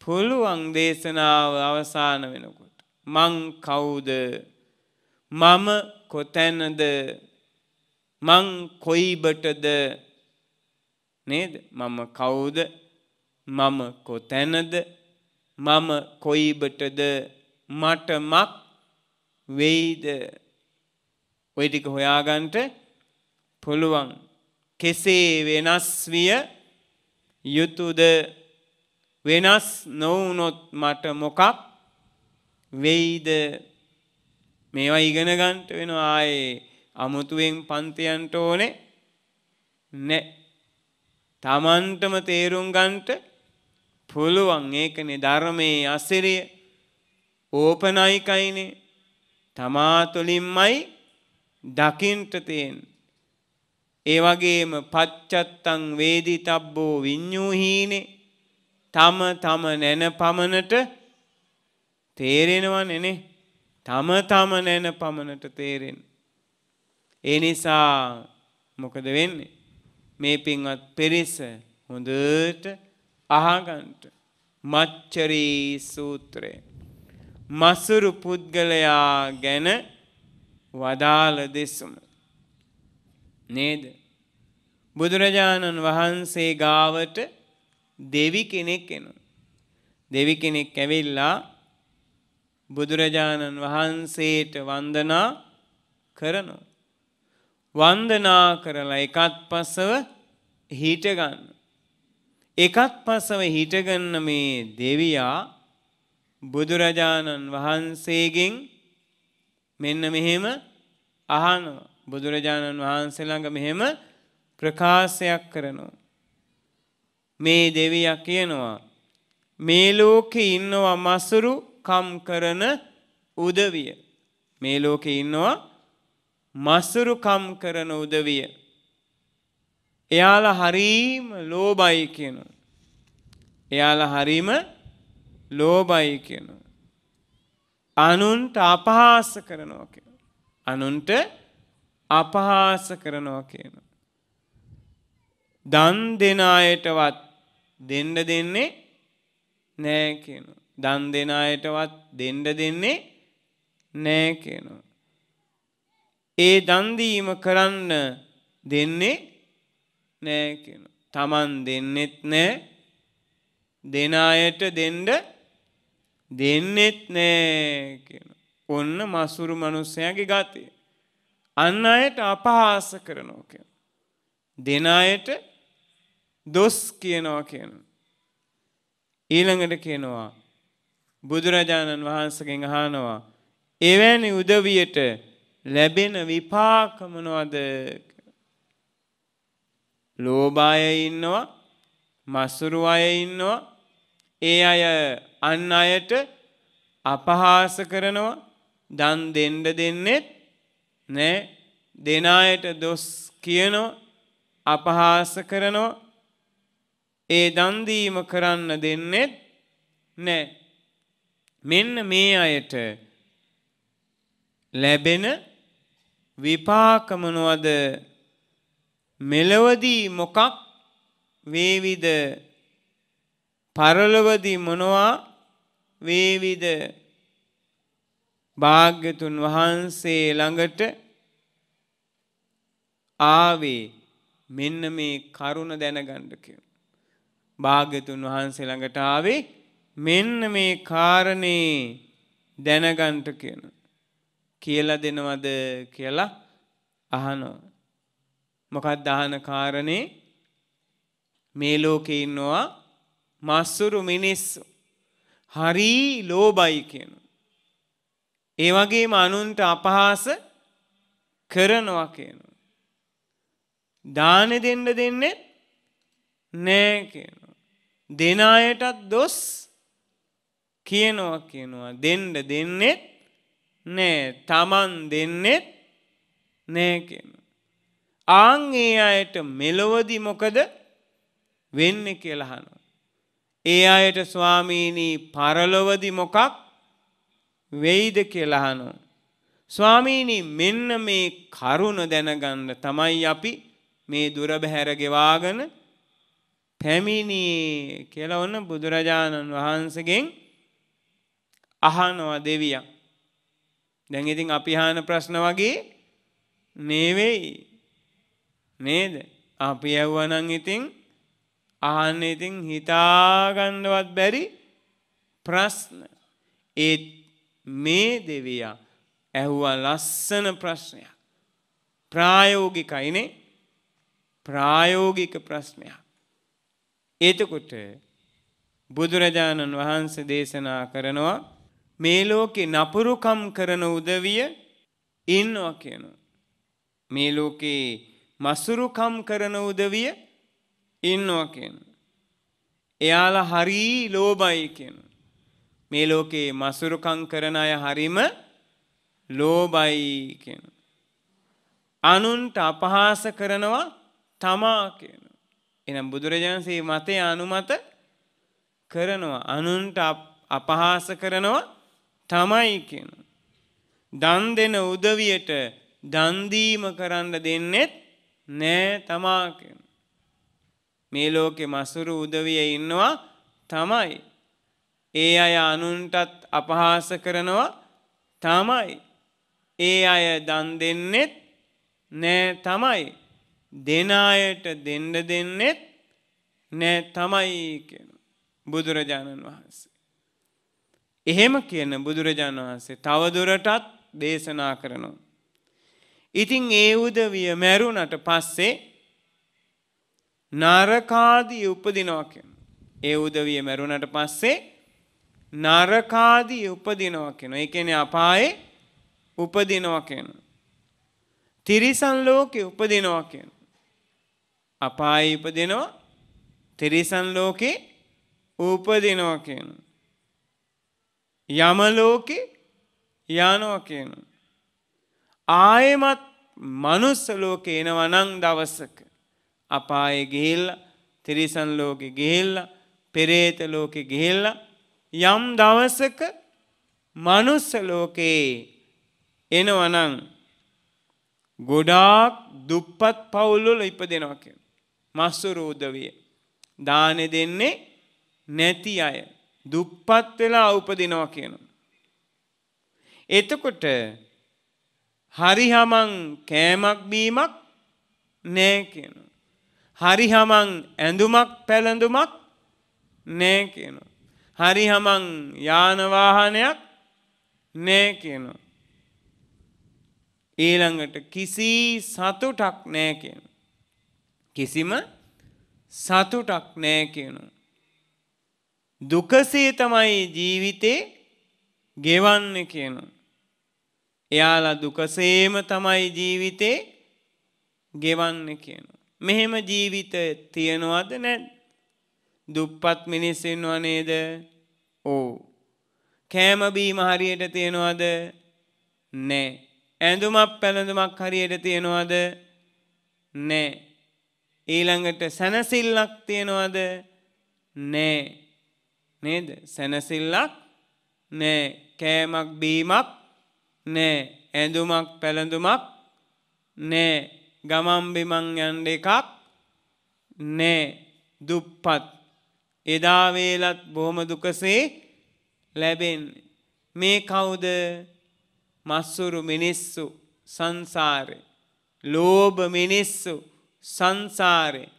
පුළුවන් දේශනාව අවසාන වෙනකොට. මං කවුද? මම කොතැනද? මං කොයිබටද නේද? මම කවුද? මම කොතැනද? මම කොයිබටද? මටමක් වෙයිද? ඔය ටික හොයාගන්ට පුළුවන්. කෙසේ වෙනස් විය යුතුද? වෙනස් නොවුනොත් මට මොකක් වෙයිද? මේවා ඉගෙන ගන්නට වෙනවා. ආයේ අමුතුවෙන් පන්තියන්ට ඕනේ නෑ. තමන්ටම තේරුම් ගන්නට පුළුවන් ඒකනේ ධර්මයේ අසිරිය. ඕපනයිකයිනේ තමා තුළින්මයි දකින්ට තියෙන්නේ. ඒ වගේම පච්චත්තං වේදිතබ්බෝ විඤ්ඤූහීනේ. තම තම නැන පමණට තේරෙනවනේ තම තම නැන පමණට තේරෙන. ඒ නිසා මොකද වෙන්නේ? මේ පින්වත් පිරිස හොඳට අහගන්ට මච්චරී සූත්‍රය මසුරු පුද්ගලයා ගැන වදාළ දෙසුම නේද බුදුරජාණන් වහන්සේ ගාවට දෙවි කෙනෙක් එනවා. දෙවි කෙනෙක් ඇවිල්ලා බුදුරජාණන් වහන්සේට වන්දනා කරනවා. වන්දනා කරලා එකත් පස්සව හිටගන්න. එකත් පස්සව හිටගන්න මේ දෙවියා බුදුරජාණන් වහන්සේගෙන් මෙන්න මෙහෙම අහනවා. බුදුරජාණන් වහන්සේ ළඟ මෙහෙම ප්‍රකාශයක් කරනවා. මේ දෙවියා කියනවා මේ ලෝකේ ඉන්නවා මසුරු කම් කරන උදවිය මේ ලෝකේ ඉන්නවා මසුරු කම් කරන උදවිය. එයාලා හරීම ලෝබයි කියනවා එයාලා හරීම ලෝබයි කියනවා අනුන්ට අපහාස කරනවා කියනවා අනුන්ට අපහාස කරනවා කියනවා දන් දෙන අයටවත් දෙන්න දෙන්නේ නෑ කියනවා. දන් දෙන අයටවත් දෙන්න දෙන්නේ නෑ කියනවා. ඒ දන් දීම කරන්න දෙන්නේ නෑ කියනවා. Taman දෙන්නෙත් නෑ. දෙන අයට දෙන්න දෙන්නෙත් නෑ කියනවා. ඔන්න මසුරු මිනිස්සයාගේ ගතිය. අන් අයට අපහාස කරනවා කියනවා. දෙන අයට දොස් කියනවා කියන. ඊළඟට කියනවා බුදුරජාණන් වහන්සගෙන් අහනවා එවැනි උදවියට ලැබෙන විපාකමනවද ලෝබාය ඉන්නවා මස්සුරු අය ඉන්නවා ඒ අය අන්න අයට අපහාස කරනවා දන් දෙන්ඩ දෙන්නෙත් නෑ දෙනායට දොස් කියනවා අපහාස කරනවා ඒ දන් දීම කරන්න දෙන්නෙත් නැහැ. මෙන්න මේ අයට ලැබෙන විපාක මොනවද? මෙලවදී මොකක් වේවිද? පරලොවදී මොනවා වේවිද? භාග්‍යතුන් වහන්සේ ළඟට ආවේ මෙන්න මේ කරුණ දැනගන්න කියලා. භාග්‍යතුන් වහන්සේ ළඟට ආවේ මෙන්න මේ කාරණේ දැනගන්ට කියන. කියලා දෙනවද කියලා අහනවා. මොකක්ද අහන කාරණේ මේ ලෝකේ ඉන්නවා මස්සුරු මිනිස්සු. හරි ලෝබයි කියන. ඒ වගේම අනුන්ට අපහාස කරනවා කියනවා. දාන දෙන්න දෙන්නේ නෑ කියනවා. දෙන අයටත් දොස් කියනවා කියනවා. දෙන්න දෙන්නේ නෑ. Taman දෙන්නෙත් නෑ කියනවා. ආන් ඒ අයට මෙලොවදි මොකද වෙන්නේ කියලා අහනවා. ඒ අයට ස්වාමීනි පරලොවදි මොකක් වෙයිද කියලා අහනවා. ස්වාමීනි මෙන්න මේ කරුණ දැනගන්න තමයි අපි මේ දුර බැහැර ගෙවාගෙන පැමිණියේ කියලා ඔන්න බුදුරජාණන් වහන්සේගෙන් අහනවා දෙවියන්. දැන් ඉතින් අපි අහන ප්‍රශ්න වගේ නෙවෙයි. නේද? අපි යවුවනම් ඉතින් අහන්න ඉතින් හිතාගන්නවත් බැරි ප්‍රශ්න. ඒත් මේ දෙවියා ඇහුවා ලස්සන ප්‍රශ්නයක්. ප්‍රායෝගිකයිනේ ප්‍රායෝගික ප්‍රශ්නයක්. එතකොට බුදුරජාණන් වහන්සේ දේශනා කරනවා මේ ලෝකේ නපුරුකම් කරන උදවිය ඉන්නවා කියනවා. මේ ලෝකේ මසුරුකම් කරන උදවිය ඉන්නවා කියනවා. එයාලා හරි ලෝභයි කියනවා. මේ ලෝකේ මසුරුකම් කරන අය හරිම ලෝභයි කියනවා. අනුන්ට අපහාස කරනවා තමා කියනවා. එනම් බුදුරජාණන්සේ මතය අනුමත කරනවා. අනුන්ට අපහාස කරනවා තමයි කියනවා. දන් දෙන උදවියට දන් දීම කරන්න දෙන්නෙත් නෑ තමා කියනවා. මේ ලෝකේ මසුරු උදවිය ඉන්නවා තමයි. ඒ අය අනුන්ටත් අපහාස කරනවා තමයි. ඒ අය දන් දෙන්නෙත් නෑ තමයි. දෙන අයට දෙන්න දෙන්නෙත් නෑ තමයි කියන බුදුරජාණන් වහන්සේ. එහෙම කියන බුදුරජාණන් වහන්සේ තවදුරටත් දේශනා කරනවා. ඉතින් ඒ උදවිය මැරුණට පස්සේ නරකාදී උපදිනවා කියන. ඒ උදවිය මැරුණට පස්සේ නරකාදී උපදිනවා කියන. ඒ කියන්නේ අපායේ උපදිනවා කියන. තිරිසන් ලෝකේ උපදිනවා කියන. අපායේ ඉපදිනවා තිරිසන් ලෝකේ උපදිනවා කියන. යම ලෝකේ යනවා කියන. ආයෙමත් මනුස්ස ලෝකේ එනවා නම් දවසක අපායේ ගිහිල්ලා තිරිසන් ලෝකෙ ගිහිල්ලා පෙරේත ලෝකෙ ගිහිල්ලා යම් දවසක මනුස්ස ලෝකේ එනවනම් ගොඩාක් දුප්පත් පවුල්වල ඉපදෙනවා කියන. මස්සුරු උදවිය. දාන දෙන්නේ නැති අය. දුප්පත් වෙලා උපදිනවා කියනවා. එතකොට හරි හමන් කෑමක් බීමක් නෑ කියනවා. හරි හමන් ඇඳුමක් පැළඳුමක් නෑ කියනවා. හරි හමන් යානවාහනයක් නෑ කියනවා. ඊළඟට කිසි සතුටක් නෑ කියන. කිසිම සතුටක් නෑ කියනු. දුකසේ තමයි ජීවිතේ ගෙවන්න කියනු. එයාලා දුකසේම තමයි ජීවිතේ ගෙවන්න කියනු. මෙහෙම ජීවිත තියෙනවද නැත් දුප්පත් මිනිස්සෙන්වා නේද? ඕ. කෑමබීම හරියට තියෙනවද? නෑ. ඇඳුමක් පැළඳුමක් හරියට තියෙනවද? නෑ. ඊළඟට සැනසිල්ලක් තියෙනවද? නෑ. නේද? සැනසිල්ලක් නෑ. කෑමක් බීමක් නෑ. ඇඳුමක් පැළඳුමක් නෑ. ගමන් බිමන් යන්න එකක් නෑ. දුප්පත්. එදා වේලත් බොහොම දුකසේ ලැබෙන්නේ. මේ කවුද? මස්සුරු මිනිස්සු සංසාරේ. ලෝභ මිනිස්සු සංසාරේ.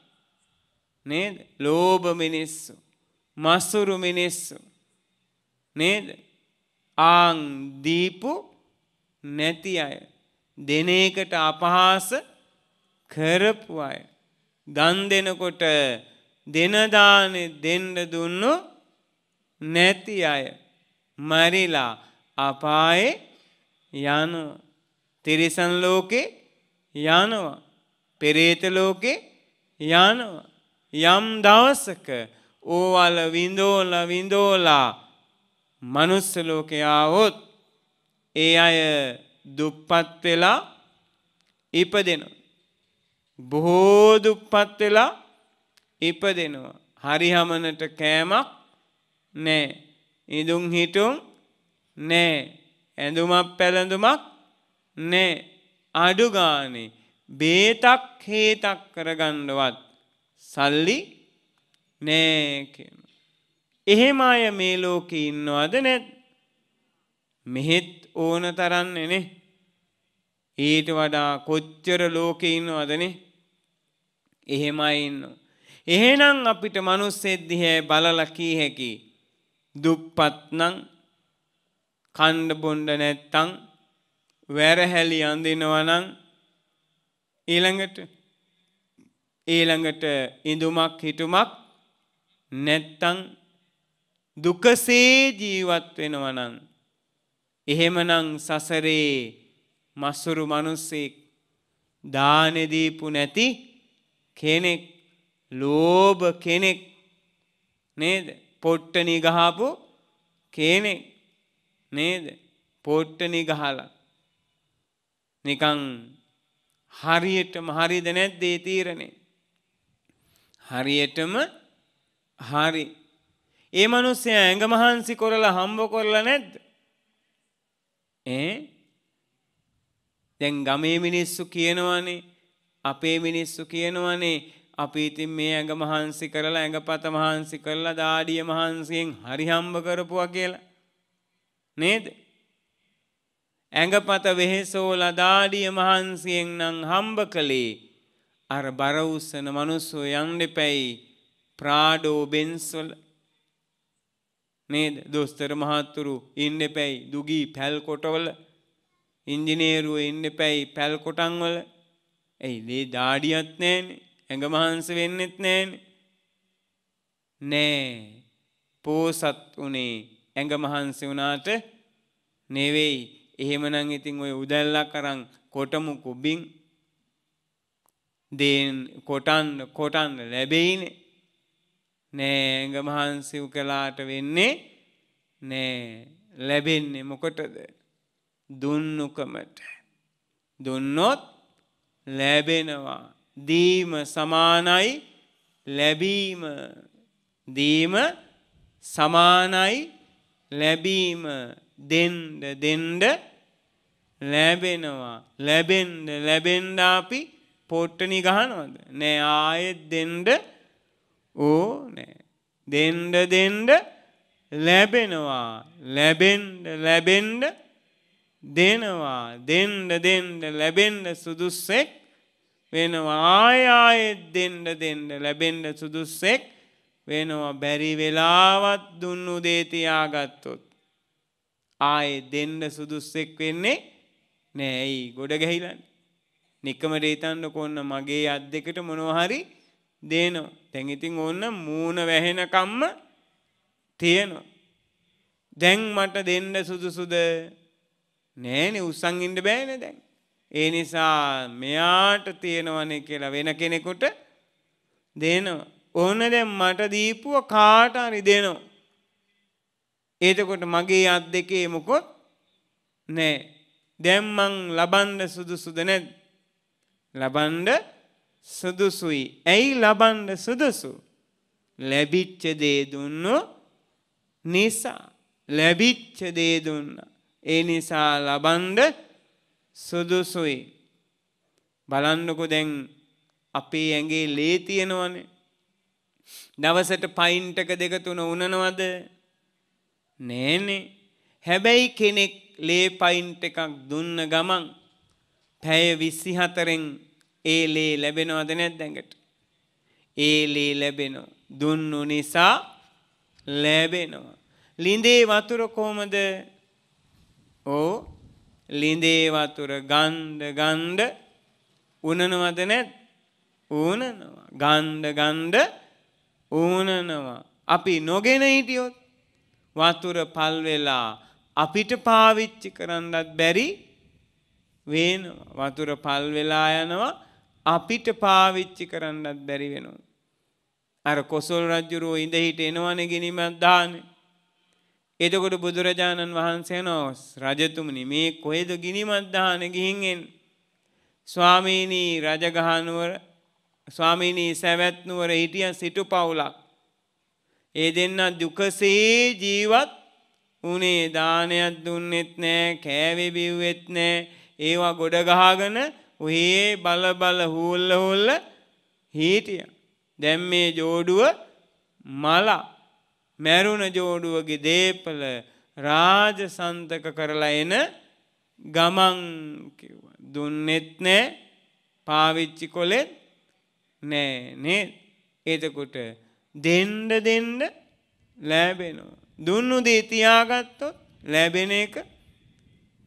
නේද? ලෝභ මිනිස්සු. මස්සුරු මිනිස්සු. නේද? ආං දීපු නැති අය. දෙන එකට අපහාස කරපු අය. දන් දෙනකොට දෙන දානේ දෙන්න දුන්නු නැති අය. මරිලා අපායේ යනවා තිරිසන් ලෝකේ යනවා. පෙරේත ලෝකේ යනවා. යම් දවසක ඕවල විඳෝල විඳෝලා මනුස්ස ලෝකේ ආවොත් ඒ අය දුප්පත් වෙලා ඉපදෙනවා. බොහෝ දුප්පත් වෙලා ඉපදෙනවා. හරි හමනට කෑමක් නෑ. ඉදුම් හිටුම් නෑ. ඇඳුමක් පැළඳුමක් නෑ. අඩුගානේ බේතක් හේතක් කරගන්නවත් සල්ලි නෑ කියන. එහෙම අය මේ ලෝකෙ ඉන්නවද නැත් මෙහෙත් ඕන තරන්නේනේ ඊට වඩා කොච්චර ලෝකෙ ඉන්නවදනේ එහෙමයි ඉන්න. එහෙනම් අපිට මනුස්සෙද්දිහැ බලලා කී හැකි දුප්පත්නම් කණ්ඩ බොන්ඩ නැත්තං වැරහැලි අඳිනවනං ඊළඟට ඊළඟට ඉඳුමක් හිටුමක් නැත්තං දුකසේ ජීවත් වෙනවනං. එහෙමනං සසරේ මස්සුරු මනුස්සෙක් දානෙදීපු නැති කෙනෙක් ලෝභ කෙනෙක් නේද? පොට්ටනි ගහපු කෙනෙක් නේද? පොට්ටනි ගහලා. නිකං හරියටම හරිද නැද්දේ තීරණේ? හරියටම හරි. ඒ මනුස්සය ඇඟ මහන්සි කොරලා හම්බ කොරලා නැද්ද? ඒ දැන් ගමේ මිනිස්සු කියනවනේ අපේ මිනිස්සු කියනවනේ අපි ඉතින් මේ ඇඟ මහන්සි කරලා ඇඟපත මහන්සි කරලා දාඩිය මහන්සියෙන් හරි හම්බ කරපුවා කියලා. නේද? ඇඟපත වෙහෙසෝලා දාඩිය මහන්සියෙන් නම් හම්බ කළේ අර බර උස්සන මනුස්සෝ යන්න එපැයි ප්‍රාඩෝ බෙන්ස්වල නේද? දොස්තර මහත්තුරු ඉන්න එපැයි. දුගී පැල් කොටවල ඉංජිනේරුව ඉන්න එපැයි පැල් කොටන්වල ඇයි? දේ දාඩියත් නෑනේ ඇඟ මහන්ස වෙන්නෙත් නෑනේ නෑ. පෝසත් උනේ ඇඟ මහන්සි වුණාට නෙවෙයි. එහෙමනම් ඉතින් ඔය උදැල්ලක් අරන් කොටමු කුබින්. දේන් කොටන්න කොටන්න ලැබෙයිනේ. නෑ ඇඟ මහන්සි කළාට වෙන්නේ නෑ. ලැබෙන්නේ මොකටද? දුන්නුකමට. දුන්නොත් ලැබෙනවා. දීම සමානයි ලැබීම. දීම සමානයි ලැබීම. දෙන්ඩ දෙන්ඩ ලැබෙනවා. ලැබෙන්ඩ ලැබෙන්ඩ අපි පොට්ටනි ගහනවද? නෑ ආයෙත් දෙන්ඩ ඕ නෑ. දෙන්ඩ දෙන්ඩ ලැබෙනවා. ලැබෙන්ඩ ලැබෙන්ඩ දෙනවා. දෙන්ඩ දෙන්ඩ ලැබෙන්ඩ සුදුස්සෙක් වෙනවා. ආයායෙත් දෙන්ඩ දෙන්ඩ ලැබෙන්ඩ සුදුස්සෙක් වෙනවා. බැරි වෙලාවත් දුන්නු දේතියාගත්තොත් ආයේ දෙන්න සුදුස්සෙක් වෙන්නේ නෑ. ඇයි? ගොඩ ගැහිලන් නිකමට හිතන්න කොන්න මගේ අත් දෙකට මොනවහරි දේනවා. තැන් ඉතින් ඔන්න මූුණ වැහෙනකම්ම තියෙනවා. දැන් මට දෙන්න සුදුසුද? නෑනෙ උත්සං ඉන්ඩ බෑන දැන්. ඒ නිසා මෙයාට තියෙනවනේ කියලා වෙන කෙනෙකුට දෙනවා. ඕන දැන් මට දීපුව කාට හරි දෙනවා. එතකොට මගේ අත් දෙකේ මොකොත් නෑ. දැම්මං ලබන්ඩ සුදුසුද නැත් ලබන්ඩ සුදුසුයි. ඇයි ලබන්න සුදුසු? ලැබිච්ච දේ දුන්නු නිසා. ලැබිච්ච දේ දුන්නා. ඒ නිසා ලබන්න සුදුසුයි. බලන්නකෝ දැන් අපේ ඇඟේ ලේ තියෙනවනේ. දවසට පයින්ටක දෙක තුන උනනවද? නෑනේ. හැබැයි කෙනෙක් ලේ පයින්ට් එකක් දුන්න ගමන් පැය 24න් ඒලේ ලැබෙනවද නැද්දැඟට. ඒලේ ලැබෙනවා. දුන්නු නිසා ලැබෙනවා. ලිඳේ වතුර කොහොමද ඕ ලිඳේ වතුර ගන්ධ ගන්ධ උනනවද නැත් ඌනනවා ගන්ධ ගන්ධ ඌනනවා අපි නොගෙන හිටියොත් වතුර පල් වෙලා අපිට පාවිච්චි කරන්නත් බැරි වෙනවා වතුර පල් වෙලා යනවා අපිට පාවිච්චි කරන්නත් බැරි වෙනවා. අර කොසල් රජ්ජුරුව ඉඳ හිට එනවන ගිනිමත් දානේ එතකොට බුදුරජාණන් වහන්සේ නෝස් රජතුමනි මේ කොහෙද ගිනිමත් දාන ගිහින්ෙන් ස්වාමීනී රජගහනුවර ස්වාමීනී සැවැත්නුවර හිටිය සිටු පවුලක්. ඒ දෙන්න දුකසේ ජීවත් උනේ දානයක් දුන්නෙත් නෑ කෑවෙ බිව්වෙත් නෑ. ඒවා ගොඩගහාගන ඔහේ බල බල හූල්ල හොල්ල හිටිය. දැම් මේ ජෝඩුව මලා මැරුණ ජෝඩුවගේ දේපල රාජ සන්තක කරලා එන ගමන් දුන්නෙත් නෑ පාවිච්චි කොලෙත් නෑ නේ එතකොට දෙන්ඩ දෙන්ඩ ලැබෙනවා. දුන්නු දේ තියාගත්තොත් ලැබෙන එක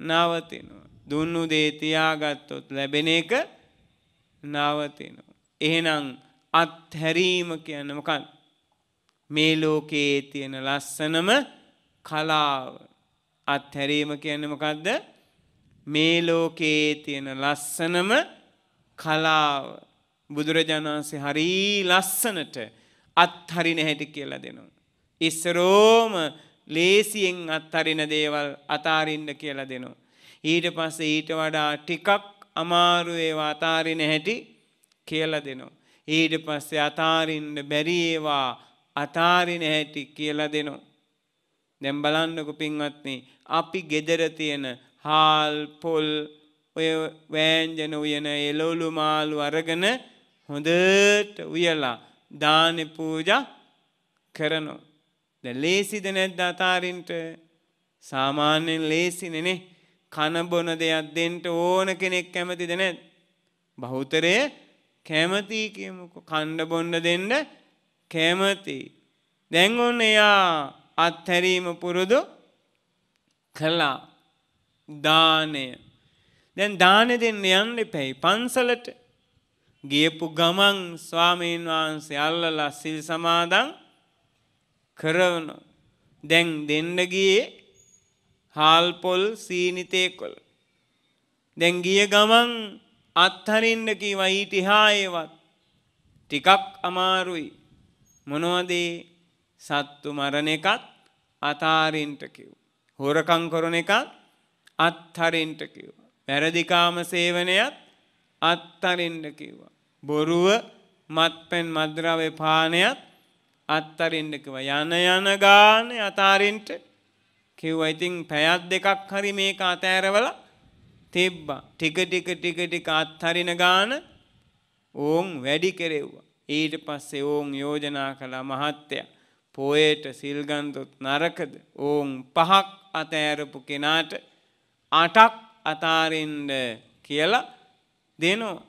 නවතිනවා. දුන්නු දේ තියාගත්තොත් ලැබෙන එක නවතිනවා. එහෙනම් අත්හැරීම කියන්න මොකක්ද? මේ ලෝකයේ තියෙන ලස්සනම කලාව. අත්හැරීම කියන්නේ මොකද්ද? මේ ලෝකයේ තියෙන ලස්සනම කලාව. බුදුරජාණන් වහන්සේ හරි ලස්සනට අත්හරින හැටි කියලා දෙනවා. ඉස්සරෝම ලේසියෙන් අත්හරින දේවල් අතාරින්න කියලා දෙනවා. ඊට පස්සේ ඊට වඩා ටිකක් අමාරු ඒවා අතාරින හැටි කියලා දෙනවා. ඊට පස්සේ අතාරින්න බැරි ඒවා අතාරින හැටි කියලා දෙනවා. දැන් බලන්නකො පින්වත්නි අපි gedara තියෙන හාල් පොල් ඔය වෑංජන උයන එළවලු මාළු අරගෙන හොඳට උයලා දානෙ පූජා කරනවා. දැන් ලේසිද නැද්ද අතාරින්ට? සාමාන්‍යයෙන් ලේසිනේ කන බොන දෙයක් දෙන්න ඕන කෙනෙක් කැමතිද නැද්ද? බහුතරය කැමති කියමුකෝ. කන්න බොන්න දෙන්න කැමති. දැන් ඔන්න එයා අත්හැරීම පුරුදු කළා. දානය. දැන් දානෙ දෙන්න යන්න එපැයි පන්සලට. ගියපු ගමන් ස්වාමීන් වහන්සේ අල්ලලා සිල් සමාදන් කරවන. දැන් දෙන්න ගියේ හාල් පොල් සීනිතේ කොළ. දැන් ගිය ගමන් අත්හරින්න කිව්වා ඊට එහා ඒවත් ටිකක් අමාරුයි. මොනවදේ සත්තු මරණ එකත් අතාරින්ට කිව්. හොරකං කරන එකත් අත්හරින්ට කිව්වා. වැරදිකාම සේවනයත් අත්තරින්ට කිව්වා. බොරුව මත්පැන් මද්‍රව්‍ය පානයත් අත්තරින්ට කිව්වා. යන යන ගාන අතාරින්ට කිව්වා. ඉතින් පැයක් දෙකක් හරි මේක අතෑරවලා තිබ්බා. ටික ටික ටික ටික අත්හරින ගාන ඕන් වැඩි කෙරෙව්වා. ඊට පස්සේ ඕන් යෝජනා කළා මහත්තයා පොයට සිල්ගන්තොත් නරකද ඕන් පහක් අතෑරපු කෙනාට අටක් අතාරින්ඩ කියලා දෙනවා.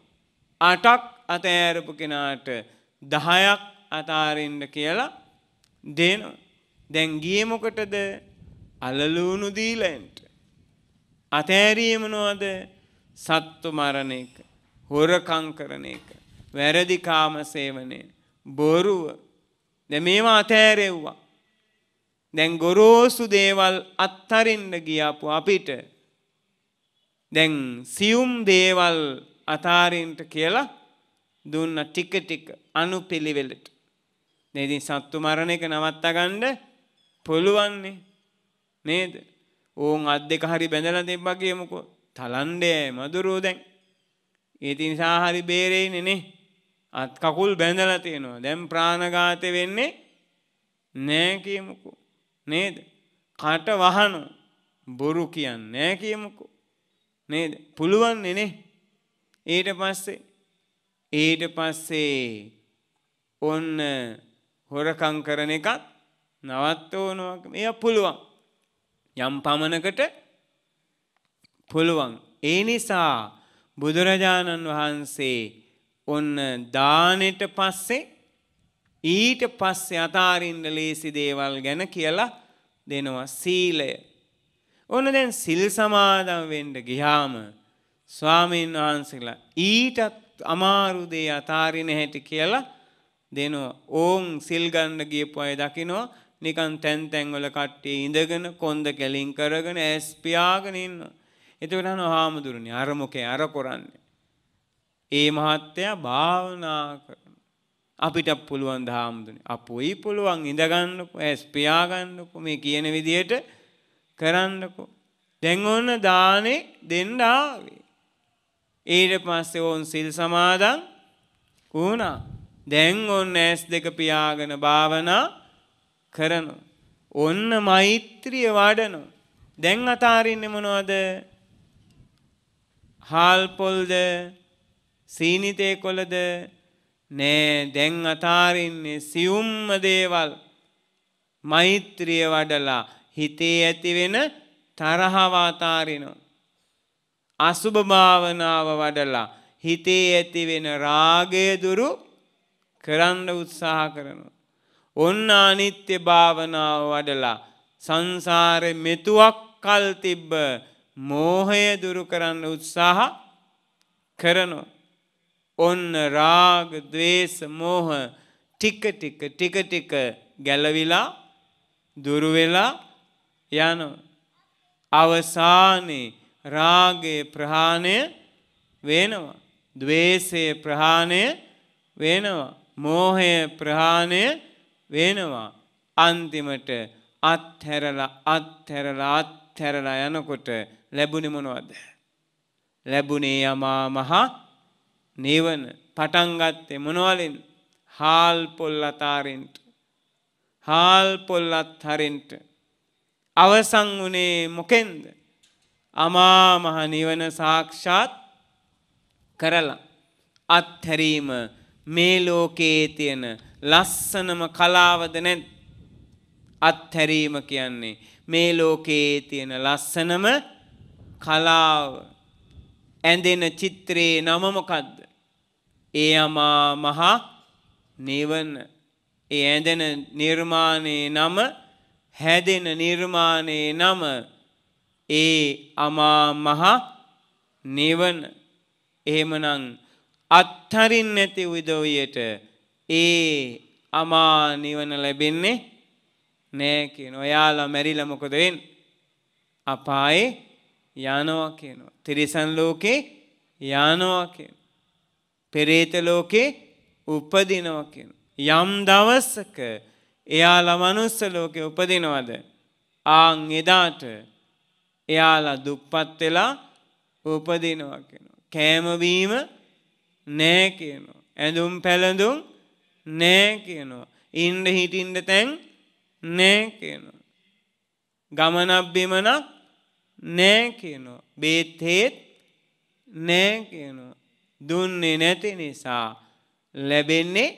අටක් අතෑරපු කෙනාට දහයක් අතාරින්ඩ කියලා දෙනවා. දැන් ගියමොකටද අලලූුණු දීලන්ට. අතෑරීමනොවද සත්තු මරණ එක හොරකං කරන එක වැරදිකාම සේවනය බොරුව දැ මේවා අතෑරෙව්වා. දැන් ගොරෝසු දේවල් අත්තරින්ට ගියාපු අපිට දැන් සියුම් දේවල් අතාරින්ට කියලා දුන්න ටික ටික අනු පිළිවෙලට. දෙදින් සත්තු මරණ එක නවත්තගණ්ඩ පුළුවන්නේ නේද. ඕන් අත් දෙක හරි බැඳල දෙබ්බගේමකො තලන්ඩෑ මදුරෝ දැන්. ඒති නිසා හරි බේරෙයි නෙනේ අත් කකුල් බැඳලා තියෙනවා. දැන් ප්‍රාණඝාත වෙන්නේ නෑ කියමුකෝ. නේද? කට වහනවා. බොරු කියන්නේ නෑ කියමුකෝ. නේද? පුළුවන් නේ. ඊට පස්සේ ඊට පස්සේ ඔන්න හොරකම් කරන එකත් නවත්ත ඕනවා. මෙය පුළුවන්. යම් පමණකට පුළුවන්. ඒ නිසා බුදුරජාණන් වහන්සේ ඔන්න දානෙට පස්සේ ඊට පස්සේ අතාරින්න ලේසි දේවල් ගැන කියලා දෙනවා සීලය. ඔන්න දැන් සිල් සමාදම් වෙන්න ගියාම ස්වාමීන් වහන්සේලා ඊටත් අමාරු දේ අතාරින හැටි කියලා දෙනවා. ඕන් සිල් ගන්න ගියපු අය දකිනවා නිකන් තැන් තැන්වල කට්ටිය ඉඳගෙන කොන්ද කැලින් කරගෙන ඇස් පියාගෙන ඉන්නවා. එතකොට අහනවා හාමුදුරනේ අර මොකේ අර කරන්නේ. ඒ මහත්තයා භාවනා කරන. අපිට පුළුවන් ද හාමුදුරනේ. අපොයි පුළුවන් ඉඳගන්නකෝ ඇස් පියාගන්නකෝ මේ කියන විදියට කරන්නකෝ. දැන් ඕන දානේ දෙන්න ආවේ. ඊට පස්සේ ඕන් සිල් සමාදන් වුණා. දැන් ඕන් ඇස් දෙක පියාගෙන භාවනා කරනවා. ඔන්න මෛත්‍රිය වඩනවා. දැන් අතාරින්නේ මොනවද? හාල් පොල්ද සීනිතේ කොළද නෑ දැන් අතාරින්නේ සියුම්ම දේවල් මෛත්‍රිය වඩලා හිතේ ඇති වෙන තරහව අතාරිනවා. අසුභ භාවනාව වඩලා හිතේ ඇති වෙන රාගය දුරු කරන්න උත්සාහ කරනවා. ඔන්න අනිත්‍ය භාවනාව වඩලා සංසාරෙ මෙතුවක් කල් තිබ්බ මෝහය දුරු කරන්න උත්සාහ කරනවා. ඔන්න රාග දවේශ මෝහ ටික ටික ටික ටික ගැලවිලා දුරුවෙලා යන අවසානයේ රාගේ ප්‍රහාණය වෙනවා. දවේශය ප්‍රහාණය වෙනවා. මෝහය ප්‍රහාණය වෙනවා. අන්තිමට අත්හැරලා අත්හැරලා අත්හැරලා යනකොට ලැබුණේ මොනවද? ලැබුණේ යමා මහ නිවන. පටන් ගත්තේ මොනවලින්? හාල් පොල් අතාරින්ට. හාල් පොල් අත්හරින්ට. අවසන් වුණේ මොකෙන්ද? අමා මහ නිවන සාක්ෂාත් කරලා අත්හැරීම මේ ලෝකයේ තියෙන ලස්සනම කලාවද නැත් අත්හැරීම කියන්නේ මේ ලෝකයේ තියෙන ලස්සනම කලාව ඇඳෙන චිත්‍රයේ නම මොකද්ද? ඒ අමා මහ නිවන. ඒ ඇඳෙන නිර්මාණයේ නම හැදෙන නිර්මාණයේ නම ඒ අමා මහ නිවන. එහෙමනම් අත්හරින් නැති විදවියට ඒ අමා නිවන ලැබෙන්නේ නෑ කියන. ඔයාලා මැරිලා මොකද වෙන්නේ? අපායේ යනවා කියනවා. තිරිසන් ලෝකේ යනවා කියන. පෙරේත ලෝකේ උපදිනවා කියන. යම් දවසක එයාලා මනුස්ස ලෝකේ උපදිනවද? ආන් එදාට එයාලා දුප්පත් වෙලා උපදිනවා කියනවා. කෑම බීම නෑ කියනවා. ඇඳුම් පැළඳුම් නෑ කියනවා. ඉන්න හිටින්න තැන් නෑ කියනවා. ගමනක් බිමනක් නෑ කියනවා. බේත් හේත් නෑ කියනවා. දුන්නේ නැති නිසා ලැබෙන්නේ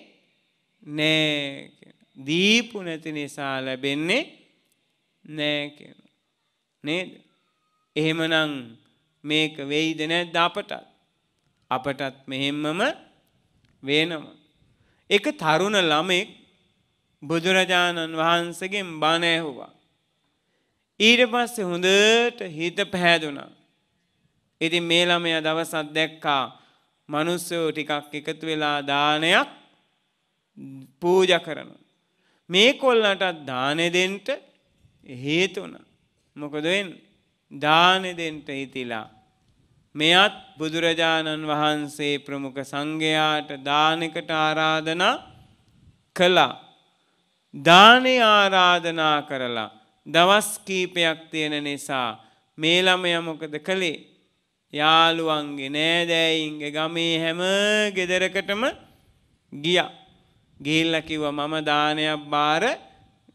නෑ දීපු නැති නිසා ලැබෙන්නේ නෑ කියනවා. නේද? එහෙමනම් මේක වෙයිද නැද්ද අපටත්? අපටත් මෙහෙම්මම වෙනවා. එක තරුණ ළමෙක් බුදුරජාණන් වහන්සේගෙන් බණ ඇහුවා. ඊට පස්සේ හොඳට හිත පැහැදුනා. ඉතින් මේ ළමයා දවසක් දැක්කා මිනිස්සු ටිකක් එකතු වෙලා දානයක් පූජා කරනවා. මේ කොල්ලන්ටත් දානෙ දෙන්න හේතු වුණා. මොකද වෙන්නේ? දානෙ දෙන්න හිතිලා මෙයත් බුදුරජාණන් වහන්සේ ප්‍රමුඛ සංඝයාට දානකට ආරාධනා කළා. දානේ ආරාධනා කරලා දවස් කීපයක් තියෙන නිසා මේ ළමයා මොකද කළේ? යාළුවන්ගේ නෑදෑයින්ගේ ගමේ හැම ගෙදරකටම ගියා. ගිහිල්ලා කිව්වා මම දානයක් බාර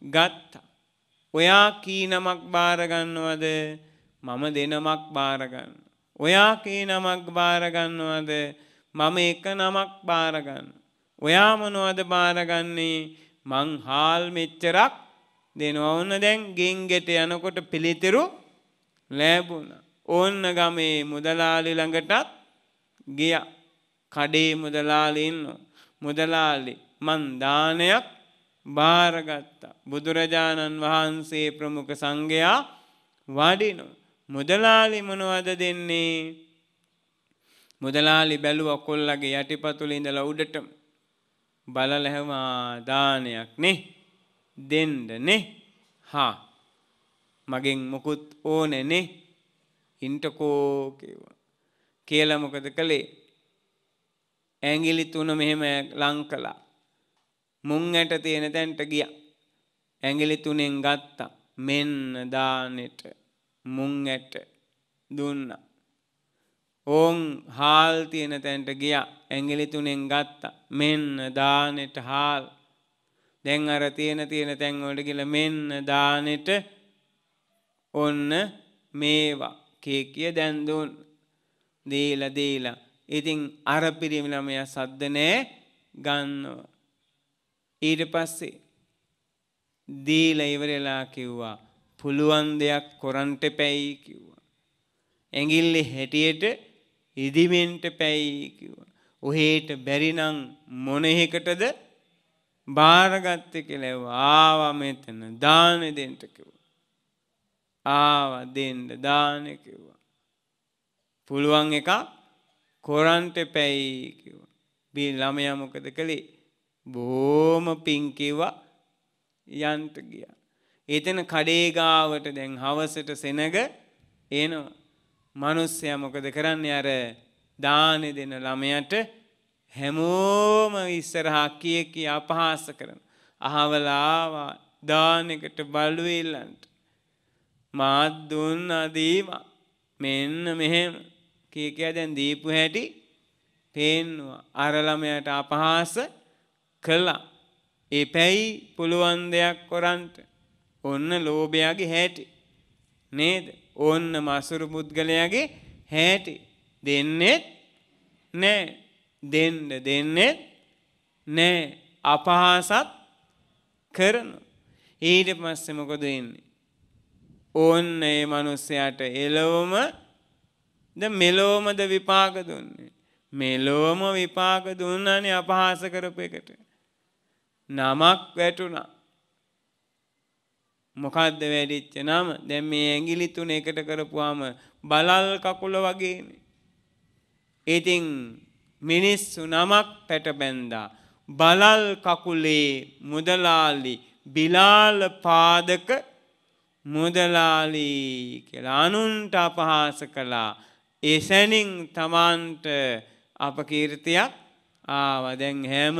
ගත්තා. ඔයා කී නමක් බාර ගන්නවද? මම දෙනමක් බාර ගන්න. ඔයා කී නමක් බාර ගන්නවද? මම එක නමක් බාර ගන්න. ඔයා මොනවද බාරගන්නේ? මං හාල් මෙච්චරක් දෙනවා. ඔන්න දැන් ගෙන්ගෙට යනකොට පිළිතුරු ලැබුණා. ඕන්න ගමේ මුදලාලි ළඟටත් ගියා. කඩේ මුදලාලි ඉන්නවා. මුදලාලි මන් දානයක් බාරගත්තා. බුදුරජාණන් වහන්සේ ප්‍රමුඛ සංඝයා වඩිනු. මුදලාලි මොනවද දෙන්නේ? මුදලාලි බැලුව කොල්ලගේ යටිපතුල ඉඳලා උඩටම බලලා හැවමා දානයක් නේ. දෙන්න නේ. හා. මගෙන් මොකුත් ඕනේ නේ. ඉන්ටකෝ කිව්වා. කියලා මොකද කළේ? ඇඟිලි තුන මෙහෙම ලං කළා. මුං ඇට තියෙන තැනට ගියා. ඇඟිලි තුනෙන් ගත්තා. මෙන්න දානෙට. මුං ඇට දුන්නා. ඕන් හාල් තියෙන තැනට ගියා. ඇඟිලි තුනෙන් ගත්තා. මෙන්න දානෙට හාල්. දැන් අර තියෙන තියෙන තැන් වලට ගිහලා මෙන්න දානෙට ඔන්න මේවා. කේකිය දැන් දුන්. දීලා දීලා. ඉතින් අර පිරිමි ළමයා සද්ද නෑ ගන්නවා. ඊට පස්සේ දීලා ඉවරලා කිව්වා. පුළුවන් දෙයක් කරන්ට පැයි කිව්වා ඇඟිල්ලේ හැටියට ඉදිමෙන්ට පැයි කිව්වා ඔහේට බැරිනම් මොන එකටද බාරගත්තේ කියලා ආවා මෙතන දාන දෙන්න කිව්වා. ආවා දෙන්න දාන කිව්වා. පුළුවන් එකක් කොරන්ට පැයි කිව්වා. බී ළමයා මොකද කළේ? බොහොම පිං කිව්වා යන්ට ගියා. එතන කඩේ ගාවට දැන් හවසට සෙනග එනවා. මිනිස්සයා මොකද කරන්නේ අර දානෙ දෙන ළමයට හැමෝම ඉස්සරහා කිය කිය අපහාස කරන. අහවලාවා දානෙකට බලුවෙල්ලන්ට. මාත් දුන්න දීම මෙන්න මෙහෙම කීකය දැන් දීපු හැටි පේන්නවා. අරළමයට අපහාස කළා. එපැයි පුළුවන් දෙයක් කොරන්ට ඔන්න ලෝභයාගේ හැටි. නේද. ඔන්න මසුරු පුද්ගලයාගේ හැටි. දෙන්නෙත් නෑ දෙන්න දෙන්නෙත් නෑ අපහාසත් කරන. ඊට පස්සෙ මොකොද වෙන්නේ. ඕන්න ඒ මනුස්සයට එලොවම ද මෙලෝමද විපාක දුන්නේ. මෙලෝම විපාක දුන්නනේ අපහාස කරපු එකට. නමක් වැටුණා. මොකක්ද වැඩිච්ච නම දැන් මේ ඇඟිලි තුන එකට කරපුවාම බලල් කකුල වගේනේ. ඉතින් මිනිස්සු නමක් පැටබැන්දා. බලල් කකුලේ මුදලාලි බිලාල පාදක මුදලාලි කියලා අනුන්ට අපහාස කළා. එසැනින් තමන්ට අපකීර්තියක් ආව දැන් හැම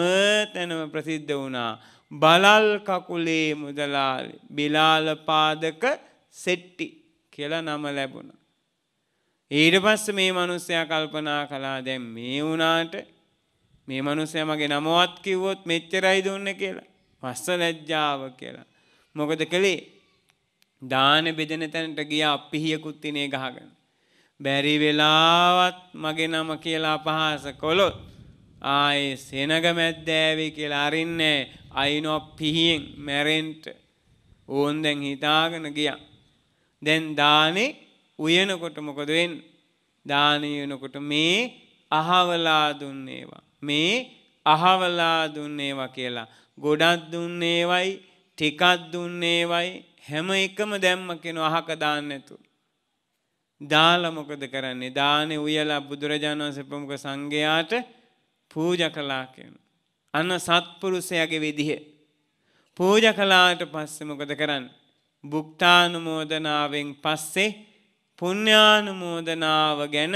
තැනම ප්‍රසිද්ධ වුණා. බලල් කකුලේ මුදලාලි බිලාල පාදක සෙට්ටි කියලා නම ලැබුණා. ඊට පස්සේ මේ මිනිස්සයා කල්පනා කළා දැන් මේ වුණාට මේ මිනිස්සයා මගේ නමවත් කිව්වොත් මෙච්චරයි දුන්නේ කියලා. පස්ස ලැජ්ජාව කියලා. මොකද කළේ? දාන බෙදෙන තැනට ගියා පිහියකුත් ඉනේ ගහගෙන. බැරි වෙලාවත් මගේ නම කියලා අපහාස කළොත් ආයේ සෙනග මැද්දෑවි කියලා අරින්නේ අයිනෝ පිහියෙන් මැරෙන්න ඕන් දැන් හිතාගෙන ගියා. දැන් දානේ උයනකොට මොකද වෙන්නේ? දානය වෙනකොට මේ අහවලා දුන්නේවා. මේ අහවලා දුන්නේවා කියලා. ගොඩක් දුන්නේවයි, ටිකක් දුන්නේවයි හැම එකම දැම්ම කෙන අහක දාන්න නැතුව. දාලා මොකද කරන්නේ? දානේ උයලා බුදුරජාණන් වහන්සේ ප්‍රමුඛ සංඝයාට පූජා කළා කියන. අන්න සත්පුරුෂයාගේ විදිහ. පූජා කළාට පස්සේ මොකද කරන්නේ? බුක්තානුමෝදනාවෙන් පස්සේ පුණ්‍යානුමෝදනාව ගැන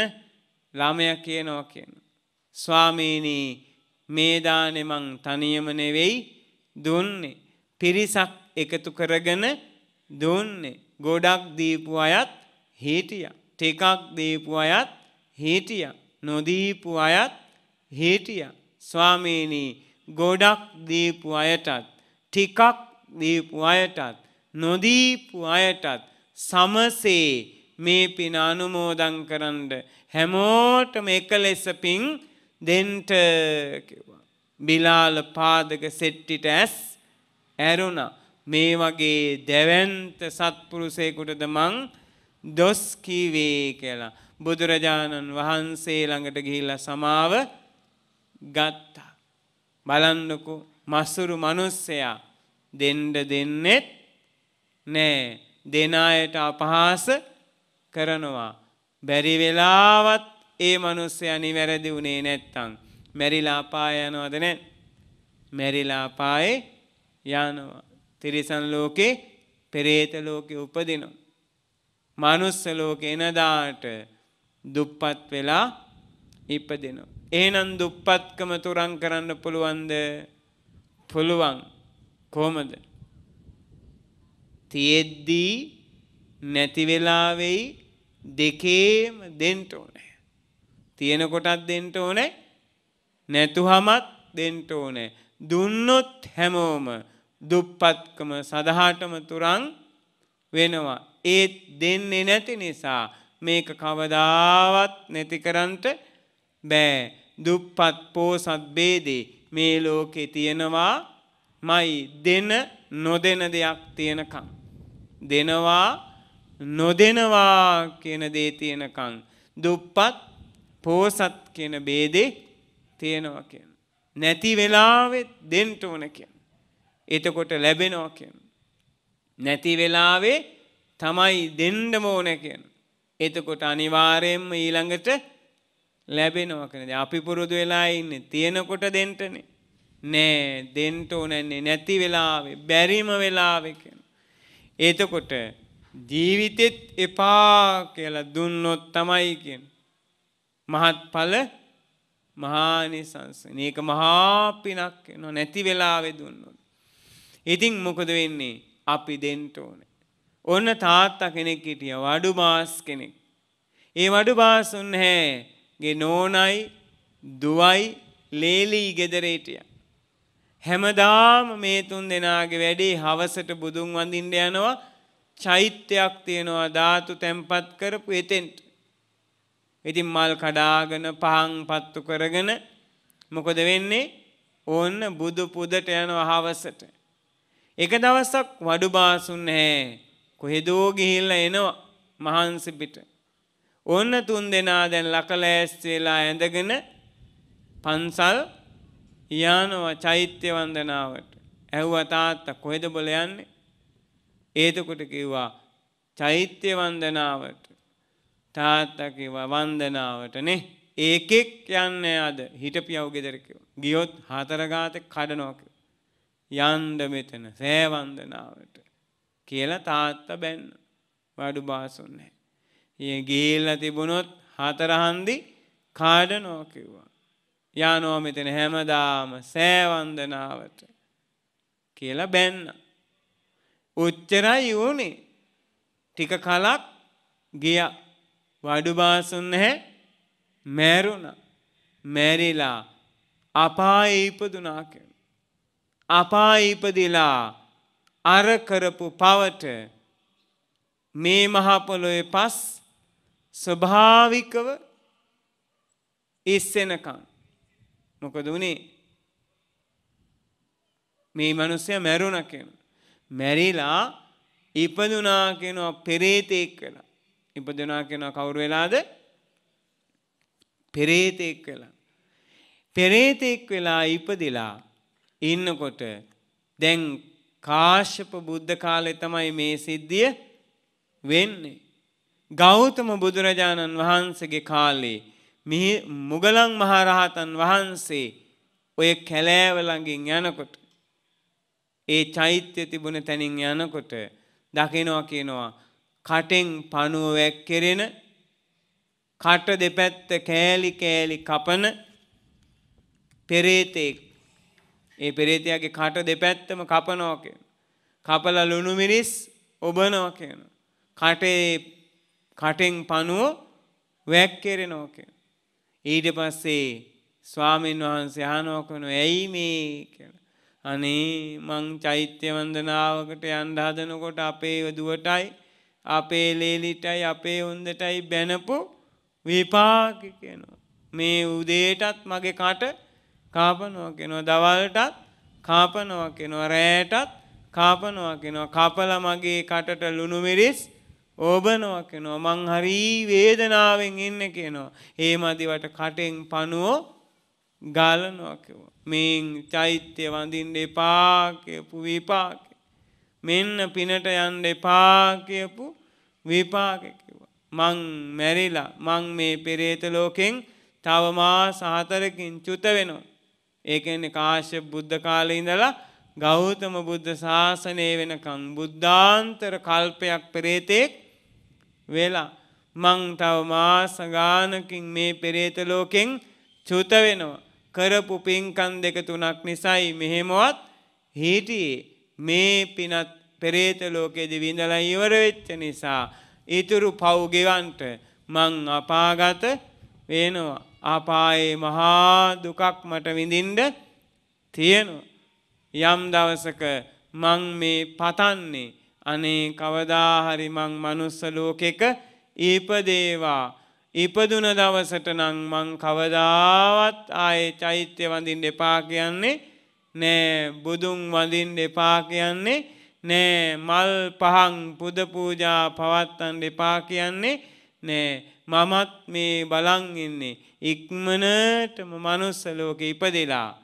ළමය කියනවා කියන. ස්වාමීනී මේ දානෙ මං තනියම නෙවෙයි දුන්නේ. පිරිසක් එකතු කරගෙන දුන්නේ. ගොඩක් දීපු අයත් හිටිය. ටිකක් දීපු අයත් හිටිය. නොදීපු අයත් හිටිය. ස්වාමීනී ගොඩක් දීපු අයටත් ටිකක් දීපු අයටත් නොදීපු අයටත් සමසේ මේ පින අනුමෝදන් කරන්න හැමෝටම එක ලෙස පින් දෙන්ට කිව්වා. බිලාල පාදක සෙට්ටිට ඇස් ඇරුණා. මේ වගේ දැවන්ත සත්පුරුෂයෙකුටද මං දොස් කීවේ කියලා. බුදුරජාණන් වහන්සේ ළඟට ගිහිල්ලා සමාව ගත්තා. බලන්නකෝ මස්සුරු මිනිස්සයා දෙන්න දෙන්නෙත් නෑ දෙන අයට අපහාස කරනවා. බැරි වෙලාවත් ඒ මිනිස්සයා නිවැරදි වුණේ නැත්තම් මැරිලා අපාය යනවද නැත්? මැරිලා අපායේ යනවා. තිරිසන් ලෝකේ පෙරේත ලෝකේ උපදිනවා. මනුස්ස ලෝකේ එනදාට දුප්පත් වෙලා ඉපදෙනවා. එහෙනම් දුප්පත්කම තුරන් කරන්න පුළුවන්ද? පුළුවන්. කොහොමද? තියෙද්දී නැති වෙලා වෙයි දෙකේම දෙන්න ඕනේ. තියෙන කොටත් දෙන්න ඕනේ. නැතුවමත් දෙන්න ඕනේ. දුන්නොත් හැමෝම දුප්පත්කම සදහාටම තුරන් වෙනවා. ඒත් දෙන්නේ නැති නිසා මේක කවදාවත් නැති කරන්නට බෑ. දුප්පත් පෝසත් ભેදේ මේ ලෝකේ තියෙනවා මයි දෙන නොදෙන දෙයක් තියෙනකම්. දෙනවා නොදෙනවා කියන දේ තියෙනකං දුප්පත් පෝසත් කියන බේදේ තියෙනවා කියන. නැති වෙලාවෙත් දෙන්ට ඕන කියන. එතකොට ලැබෙනවා කියන. නැති වෙලාවේ තමයි දෙන්නම ඕන කියන. එතකොට අනිවාර්යෙන්ම ඊළඟට ලැබෙනවා කියන. අපි පුරුදු වෙලා ඉන්නේ තියෙනකොට දෙන්ටනේ. නෑ දෙන්ට ඕනන්නේ නැති වෙලාවේ බැරිම වෙලාවෙ කියන. එතකොට ජීවිතෙත් එපා කියලා දුන්නොත් තමයි කියන. මහත්ඵල මහානිසංස. මේක මහා පිනක් වෙනවා නැති වෙලාවෙ දුන්නොත්. ඉතින් මොකද වෙන්නේ? අපි දෙන්න ඕනේ. ඔන්න තාත්තා කෙනෙක් හිටියා වඩු මාස් කෙනෙක්. ඒ වඩු මාස් උන්හැගේ නෝනයි දුවයි ලේලී ගෙදර හිටියා. හැමදාම මේ තුන් දෙනාගේ වැඩේ හවසට බුදුන් වඳින්න යනවා චෛත්‍යයක් තියෙනවා ධාතු තැන්පත් කරපු එතෙන්ට. ඉතින් මල් කඩාගෙන පහන් පත්තු කරගෙන මොකද වෙන්නේ? ඕන්න බුදු පුදට යනවා හවසට. එක දවසක් වඩු බාසුන් නැහැ. කොහෙදෝ ගිහිල්ලා එනවා මහන්සි පිට. ඕන්න තුන් දෙනා දැන් ලකලෑස්ති වෙලා ඇඳගෙන පන්සල් යනවා චෛත්‍ය වන්දනාවට. ඇහුවා තාත්තා කොහෙද බොල යන්නේ? ඒතකොට කිව්වා චෛත්‍ය වන්දනාවට තාත්තා කිව්වා වන්දනාවටනේ ඒකෙක් යන්නේ අද හිටපියව් ගෙදර කිව්වා. ගියොත් හතර ගාතේ කඩනවා කිව්වා. යන්න මෙතන සෑ වන්දනාවට කියලා තාත්තා බැන්න. වඩු බාසුන් නැහැ. ඊයේ ගිහිල්ලා තිබුණොත් හතර හන්දි කාඩනවා කිව්වා. යනවා මෙතන හැමදාම සෑ වන්දනාවට කියලා බැන්නා. ඔච්චරයි ඕනේ. ටික කලක් ගිය වඩු බාසුන් නැහැ මැරුණා. මැරිලා අපායේ ඉපදුනා කියන. අපායේ ඉපදිලා අර කරපු පවට මේ මහ පොළොවේ පස් ස්වභාවිකව ඉස්සෙනකන් මොකද උනේ මේ මිනිස්සයා මැරුණා කියන මැරිලා ඉපදුනා කියනවා පෙරේතෙක් වෙලා. ඉපදුනා කියනවා කවුරු වෙලාද? පෙරේතෙක් වෙලා. පෙරේතෙක් වෙලා ඉපදිලා ඉන්නකොට දැන් කාශ්‍යප බුද්ධ කාලේ තමයි මේ සිද්ධිය වෙන්නේ. ගෞතම බුදුරජාණන් වහන්සේගේ කාලේ මුගලන් මහරහතන් වහන්සේ ඔය කැලෑව ළඟින් යනකොට ඒ චෛත්‍ය තිබුණ තැනින් යනකොට දකිනවා කියනවා කටෙන් පණුව වැක්කෙරෙන කට දෙපැත්ත කෑලි කෑලි කපන පෙරේතෙක් ඒ පෙරේතයාගේ කට දෙපැත්තම කපනවා කියන කපලා ලුණු මිරිස් ඔබනවා කියන කටේ කටෙන් පණුව වැක්කෙරෙනවා කියන ඊට පස්සේ ස්වාමීන් වහන්සේ අහනවා කරන ඇයි මේ කියලා. අනේ මං චෛත්‍ය වන්දනාවකට යන්න හදනකොට අපේ දුවටයි අපේ ලේලිටයි අපේ උන්දටයි බැනපු විපාක කියනවා. මේ උදේටත් මගේ කට කාපනවා කෙනවා දවල්ටත් කාපනවා කෙනවා රෑටත් කාපනවා කෙනවා කපල මගේ කටට ලුණු මිරිස් ඕබනවා කෙනවා මං හරි වේදනාවෙන් ඉන්න කෙනවා ඒ මදිවට කටෙන් පනුවෝ ගාලනවා කිව්වා මෙන් චෛත්‍ය වඳින්න එපා කියපු විපාක. මෙන්න පිනට යන්න එපා කියපු විපාක කිව්වා මං මැරිලා මං මේ පෙරේත ලෝකෙන් තව මාස හතරකින් චුත වෙනවා. ඒ කියන්නේ කාශ්‍යප බුද්ධ කාලේ ඉඳලා ගෞතම බුද්ධ ශාසනය වෙනකං බුද්ධාන්තර කල්පයක් පෙරේතෙක් වෙලා මං තව මාස ගානකින් මේ පෙරේත ලෝකෙන් චුත වෙනවා. කරපු පින්කම් දෙක තුනක් නිසායි මෙහෙමවත් හිටියේ. මේ පිනත් පෙරේත ලෝකයේදී විඳලා ඉවර වෙච්ච නිසා ඊතුරු පව් ගෙවන්ට මං අපාගත වෙනවා. අපායේ මහා දුකක් මට විඳින්න තියෙනවා. යම් දවසක මං මේ පතන්නේ අනේ කවදා හරි මං manuss ලෝකෙක ඉපදේවා. ඉපදුන දවසට නම් මං කවදාවත් ආයේ චෛත්‍ය වඳින්න එපා කියන්නේ නෑ. බුදුන් වඳින්න එපා කියන්නේ නෑ. මල් පහන් පුද පූජා පවත්වන්න එපා කියන්නේ නෑ. මමත් මේ බලන් ඉන්නේ. ඉක්මනටම manuss ලෝකෙ ඉපදෙලා.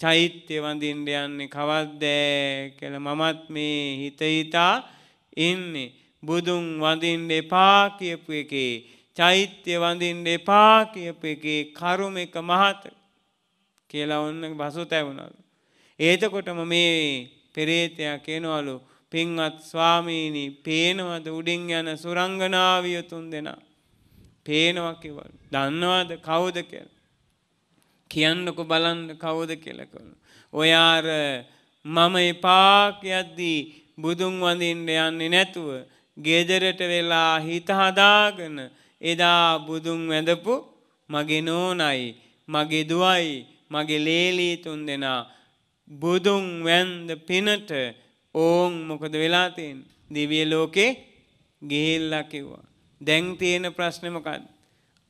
චෛත්‍ය වඳින්න යන්නේ කවද්දෑ කියලා මමත් මේ හිත හිතා ඉන්නේ බුදුන් වඳින්න එපා කියපු එකේ චෛත්‍ය වඳින්න එපා කියපු එකේ කරුමික මහත කියලා ඔන්න පසුතැවුණලු. ඒතකොටම මේ පෙරේතයා කියනවලු පින්වත් ස්වාමීනි පේනවද උඩින් යන සුරංගනාවිය තුන් දෙනා. පේනවා කිව්වලු. දන්නවද කවුද කියලා? කියන්නකො බලන්න කවුද කියලා කිව්වලු. ඔය අර මම එපා කියද්දී බුදුන් වඳින්න යන්නේ නැතුව ගෙදරට වෙලා හිත හදාගෙන එදා බුදුන් වැඳපු මගේ නෝනයි මගේ දුවයි මගේ ලේලී තුන් දෙනා බුදුන් වැන්ද පිනට ඕන් මොකද වෙලා තියෙන්නේ? දිව්‍ය ලෝකේ ගිහිල්ලා කිව්වා. දැන් තියෙන ප්‍රශ්නේ මොකද්ද?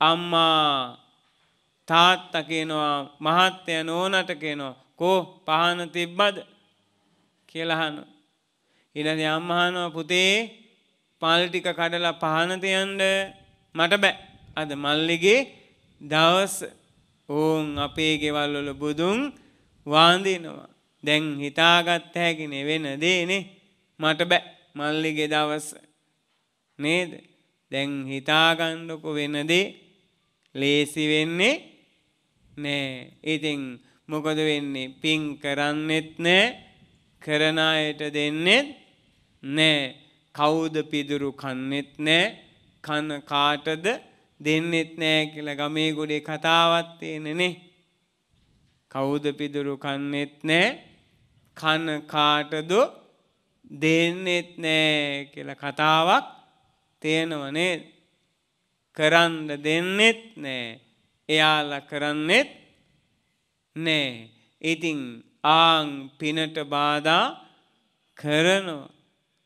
අම්මා තාත්තා කියනවා මහත්තයා නෝනට කියනවා කෝ පහන තිබ්බද? කියලා අහනවා ඊළඟට අම්මා අහනවා පුතේ පල් ටික කඩලා පහන තියන්න මට බෑ. අද මල්ලිගේ දවස්. ඕන් අපේ ගෙවල් වල බුදුන් වඳිනවා. දැන් හිතාගත්ත හැකිනේ වෙන දේනේ. මට බෑ මල්ලිගේ දවස. නේද? දැන් හිතාගන්නකො වෙන දේ ලේසි වෙන්නේ නෑ. ඉතින් මොකද වෙන්නේ? පින් කරන්නෙත් නෑ කරන අයට දෙන්නෙත් නෑ. කවුද පිදුරු කන්නෙත් නෑ කන කාටද දෙන්නෙත් නෑ කියලා ගමේ ගොඩේ කතාවක් තියෙනනේ. කවුද පිදුරු කන්නෙත් නෑ කන කාටද දෙන්නෙත් නෑ කියලා කතාවක් තියෙනව නේද කරන්න දෙන්නෙත් නෑ. එයාලා කරන්නෙත් නෑ. ඉතින් ආං පිනට බාධා කරනවා.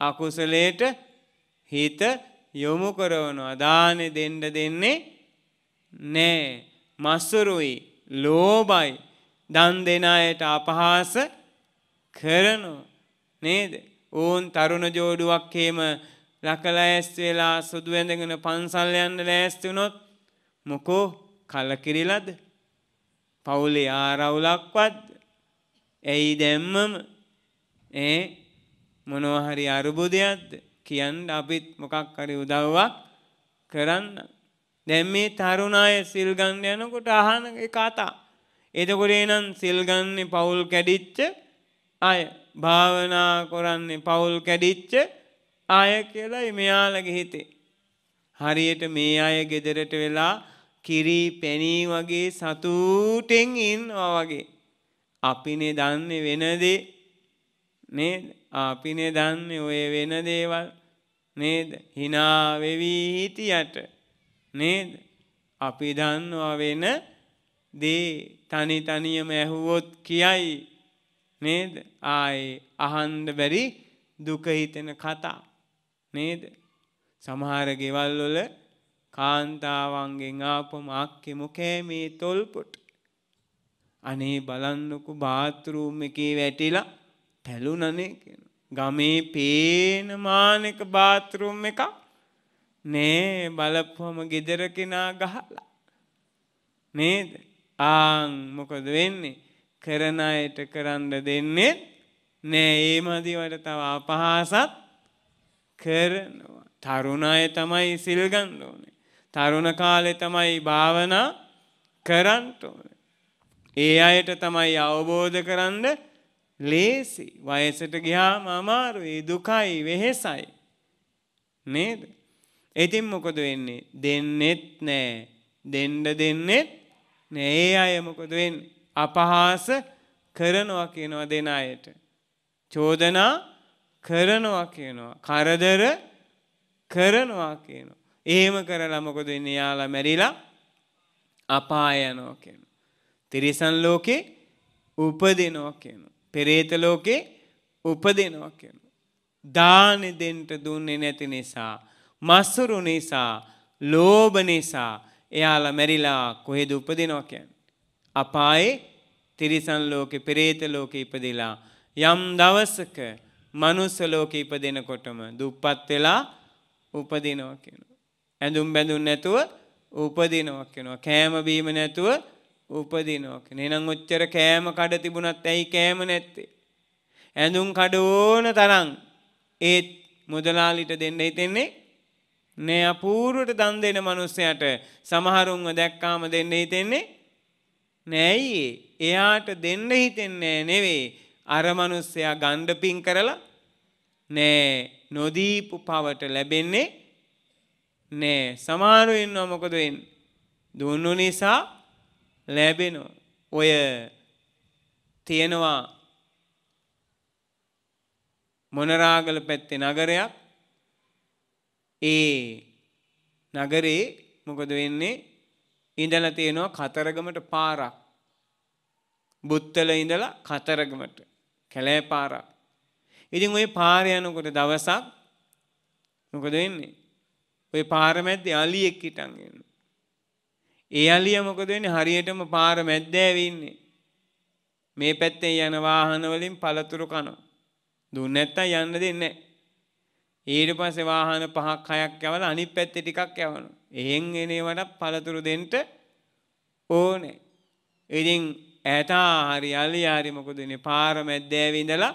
අකුසලයට හිත යොමු කරවනවා. දානෙ දෙන්න දෙන්නේ නෑ. මස්සරුයි ලෝබයි දන් දෙන අයට අපහාස කරනවා. නේද? ඕන් තරුණ ජෝඩුවක් එහෙම රකලා ඇස්ති වෙලා සුදු ඇඳගෙන පන්සල් යන්න ලෑස්ති වුණොත් මොකෝ කලකිරිලාද? පවුලේ ආරවුලක්වත් ඇයි දැම්මම ඒ මොනවා හරි අරුබුදයක්ද කියන්න අපිත් මොකක් හරි උදව්වක් කරන්න. දැන් මේ තරුණ අය සිල් ගන්න යනකොට අහන ඒ කතා. එතකොට එනං සිල් ගන්නේ පවුල් කැඩිච්ච අය භාවනා කරන්නේ පවුල් කැඩිච්ච අය කියලායි මෙයාලගේ හිතේ. හරියට මේ අය ගෙදරට වෙලා කිරි පැණී වගේ සතුටෙන් ඉන්නවා වගේ. අපිනේ දන්නේ වෙනදේ නේද? අපිනේ දන්නේ ඔය වෙන දේවල් නේද? hina වෙවි හිටියට නේද? අපි දන්නවා වෙන දේ තනි තනියම ඇහුවොත් කියයි නේද ආයේ අහන්න බැරි දුක හිතෙන කතා නේද සමහර ගෙවල් වල කාන්තාවන්ගෙන් ආපම අක්කේ මොකෑ මේ තොල්පොට අනේ බලන්නකෝ බාත්රූම් එකේ වැටිලා පැලුණනේ කියන. ගමේ පේන මානක බාත්රූම් එකක් නේ බලපුවම ගෙදර කෙනා ගහලා. නේද? ආන් මොකද වෙන්නේ? කරන අයට කරන්න දෙන්නේ නෑ. ඒ මදිවට තව අපහාසත් කරනවා. තරුණ අය තමයි සිල් ගන්න ඕනේ. තරුණ කාලේ තමයි භාවනා කරන්න ඕනේ. ඒ අයට තමයි අවබෝධ කරන්න ලේසි. වයසට ගියාම අමාරුයි. දුකයි වෙහෙසයි. නේද? ඉතින් මොකද වෙන්නේ? දෙන්නෙත් නෑ. දෙන්න දෙන්නෙත් නෑ. ඒ අය මොකද වෙන්නේ? අපහාස කරනවා කියනවා දෙන අයට. චෝදනා කරනවා කියනවා. කරදර කරනවා කියනවා. එහෙම කරලා මොකද වෙන්නේ? යාලා මැරිලා අපාය යනවා කියනවා. තිරිසන් ලෝකේ උපදිනවා කියනවා. පෙරේත ලෝකේ උපදිනවා කියනවා. දානෙ දෙන්න දුන්නේ නැති නිසා මස්සුරු නිසා ලෝභ නිසා එයාලා මැරිලා කොහෙද උපදිනවා කියන්නේ? අපායේ තිරිසන් ලෝකේ පෙරේත ලෝකේ ඉපදිලා යම් දවසක මනුස්ස ලෝකේ ඉපදෙනකොටම දුප්පත් වෙලා උපදිනවා කියනවා. ඇඳුම් බැඳුම් නැතුව උපදිනවා කියනවා කෑම බීම නැතුව උපදිනවා කියන. එහෙනම් ඔච්චර කෑම කඩ තිබුණත් ඇයි කෑම නැත්තේ? ඇඳුම් කඩ ඕන තරම් ඒත් මුදලාලිට දෙන්න හිතෙන්නේ නෑ අපූර්වට දන් දෙන මිනිස්සයාට සමහරුන්ව දැක්කාම දෙන්න හිතෙන්නේ නෑයි එයාට දෙන්න හිතෙන්නේ නෙවෙයි අර මිනිස්සයා ගණ්ඩ පින් කරලා නෑ නොදීපු පවට ලැබෙන්නේ නෑ සමහරු ඉන්නවා මොකද වෙන්නේ? දුන්නු නිසා ලැබෙනවා. ඔය තියෙනවා මොනරාගල පැත්තේ නගරයක්. ඒ නගරේ මොකද වෙන්නේ? ඉඳලා තියෙනවා කතරගමට පාරක්. බුත්තල ඉඳලා කතරගමට කැලෑ පාරක්. ඉතින් ওই පාර යනකොට දවසක් මොකද වෙන්නේ? ওই පාර මැද්දේ අලියෙක් හිටන් ඉන්නවා ඒ අලිය මොකද වෙන්නේ හරියටම පාර මැද්දෑවේ ඉන්නේ. මේ පැත්තෙන් යන වාහන වලින් පළතුරු කනවා. දුන්නේ නැත්තම් යන්න දෙන්නේ නැහැ. ඊට පස්සේ වාහන පහක් හයක් යවලා අනිත් පැත්තේ ටිකක් යවනවා. එහෙන් එනේවට පළතුරු දෙන්න ඕනේ. ඉතින් ඇතා හරි අලිය හරි මොකද වෙන්නේ පාර මැද්දෑවේ ඉඳලා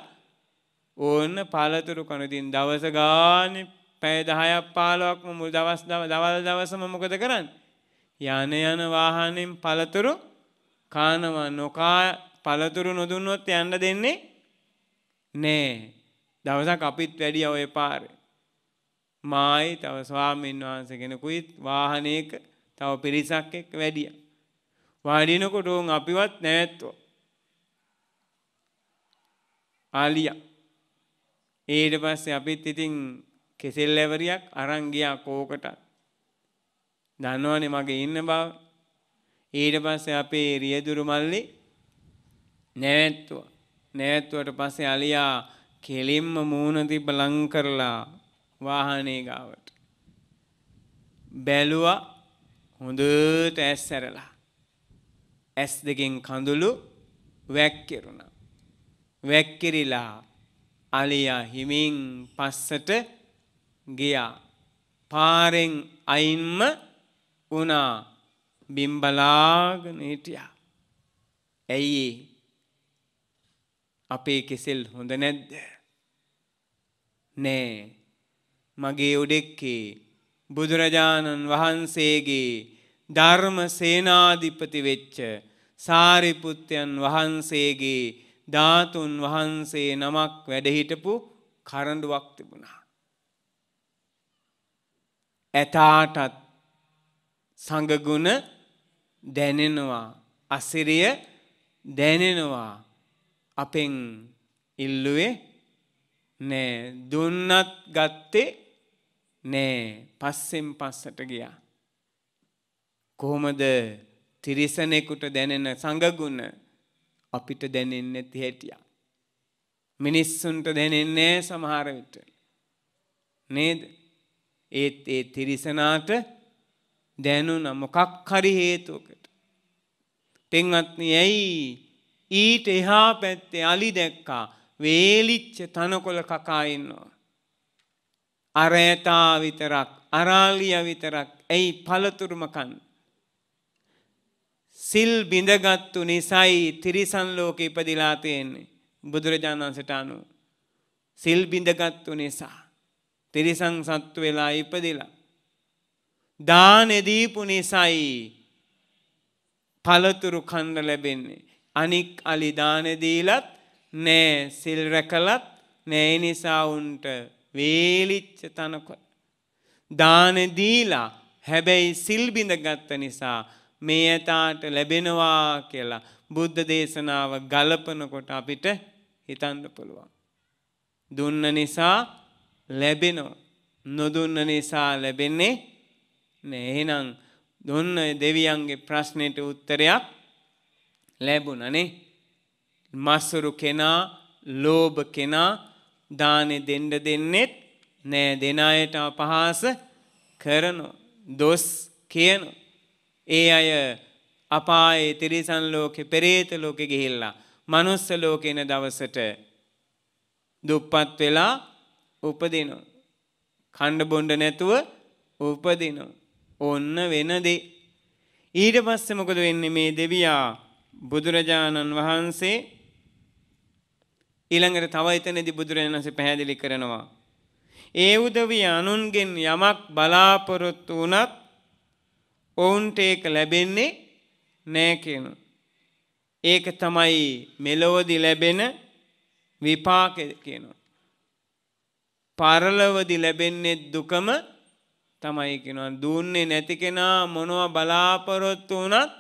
ඕන්න පළතුරු කන ඉතින් දවස ගානේ පැය 10ක් 15ක්ම මුල් දවස් දවල් දවසම මොකද කරන්නේ? යන යන වාහනෙන් පළතුරු කානවා නොකා පළතුරු නොදුන්නොත් යන්න දෙන්නේ නෑ. දවසක් අපිත් වැඩිය ඔය පාරේ. මායි තව ස්වාමීන් වහන්සේ කෙනෙකුයිත් වාහනයක තව පිරිසක් එක්ක වැඩිය. වාඩිනකොට උන් අපිවත් නැවැත්තුවා. ආලියා. ඊට පස්සේ අපිත් ඉතින් කෙසෙල් ඇවරියක් අරන් ගියා කෝකටත්. දන්නවනේ මගේ ඉන්න බව. ඊට පස්සේ අපේ රියදුරු මල්ලි නැවැත්තුවා. නැවැත්තුවට පස්සේ අලියා කෙලින්ම මූණ තිබ්බ ලං කරලා වාහනේ ගාවට. බැලුවා හොඳට ඇස් ඇරලා. ඇස් දෙකෙන් කඳුළු වැක්කිරුණා. වැක්කිරිලා අලියා හිමින් පස්සට ගියා. පාරෙන් අයින්ම වුණා බිම්බලාගෙන හිටියා. ඇයි අපේ කෙසෙල් හොඳ නැද්ද? නෑ. මගේ උඩෙක්කේ බුදුරජාණන් වහන්සේගේ ධර්ම සේනාධිපති වෙච්ච සාරිපුත්තයන් වහන්සේගේ ධාතුන් වහන්සේ නමක් වැඩ හිටපු කරඬුවක් තිබුණා. ඇතාටත් සංගගුණ දැනෙනවා අසිරිය දැනෙනවා අපෙන් ඉල්ලුවේ නෑ දුන්නත් ගත්තේ නෑ පස්සෙන් පස්සට ගියා කොහොමද තිරිසනෙකුට දැනෙන සංගගුණ අපිට දැනෙන්නේ නැති හැටියක්. මිනිස්සුන්ට දැනෙන්නේ සමහර විට. නේද? ඒත් ඒ තිරිසනාට දැනුණ මොකක් හරි හේතුවකට. පින්වත්නි ඇයි ඊට එහා පැත්තේ අලි දැක්කා වේලිච්ච තනකොළ කකා ඉන්නවා. අරයතා විතරක් අරාලිය විතරක් ඇයි පළතුරුම කන්න. සිල් බිඳගත්තු නිසයි තිරිසන් ලෝක ඉපදිලා තියෙන්නේ බුදුරජාණන් වහන්සේට අනුව. සිල් බිඳගත්තු නිසා තිරිසන් සත්තු වෙලා ඉපදිලා. දානෙ දීපු නිසයි පළතුරු කන්න ලැබෙන්නේ. අනික් අලි දානෙ දීලත් නෑ සිල් රැකලත් නෑ නිසා උන්ට වේලිච්ච තනකොළ. දානෙ දීලා හැබැයි සිල් බිඳගත්ත නිසා මේ ඇතාට ලැබෙනවා කියලා බුද්ධ දේශනාව ගලපනකොට අපිට හිතන්න පුළුවන්. දුන්න නිසා ලැබෙනවා. නොදුන්න නිසා ලැබෙන්නේ නෑ එහෙනම් දුන්න දෙවියන්ගේ ප්‍රශ්නයට උත්තරයක් ලැබුණනේ. මස්සුරු කෙනා ලෝභ කෙනා දානෙ දෙන්න දෙන්නෙත් නෑ දෙන අයට අපහාස කරනවා. දොස් කියනවා. ඒ අය අපායේ තිරිසන් ලෝකෙ පෙරේත ලෝකෙ ගිහිල්ලා මනුස්ස ලෝකෙන දවසට දුප්පත් වෙලා උපදිනවා. කණ්ඩ බොණ්ඩ නැතුව උපදිනවා. ඔන්න වෙන දේ. ඊට පස්සේ මොකද වෙන්නේ මේ දෙවියා බුදුරජාණන් වහන්සේ ඊළඟට තව එතනදී බුදුරජාණන් වහන්සේ පැහැදිලි කරනවා. ඒ උදවිය අනුන්ගෙන් යමක් බලාපොරොත්තු වුණත් ඔවුන්ට ඒක ලැබෙන්නේ නෑ කියන. ඒක තමයි මෙලොවදි ලැබෙන විපාක කියනවා. පරලවදි ලැබෙන්නේ දුකම තමයි කෙනවා දුන්නේ නැති කෙනා මොනවා බලාපොරොත්තු වුණත්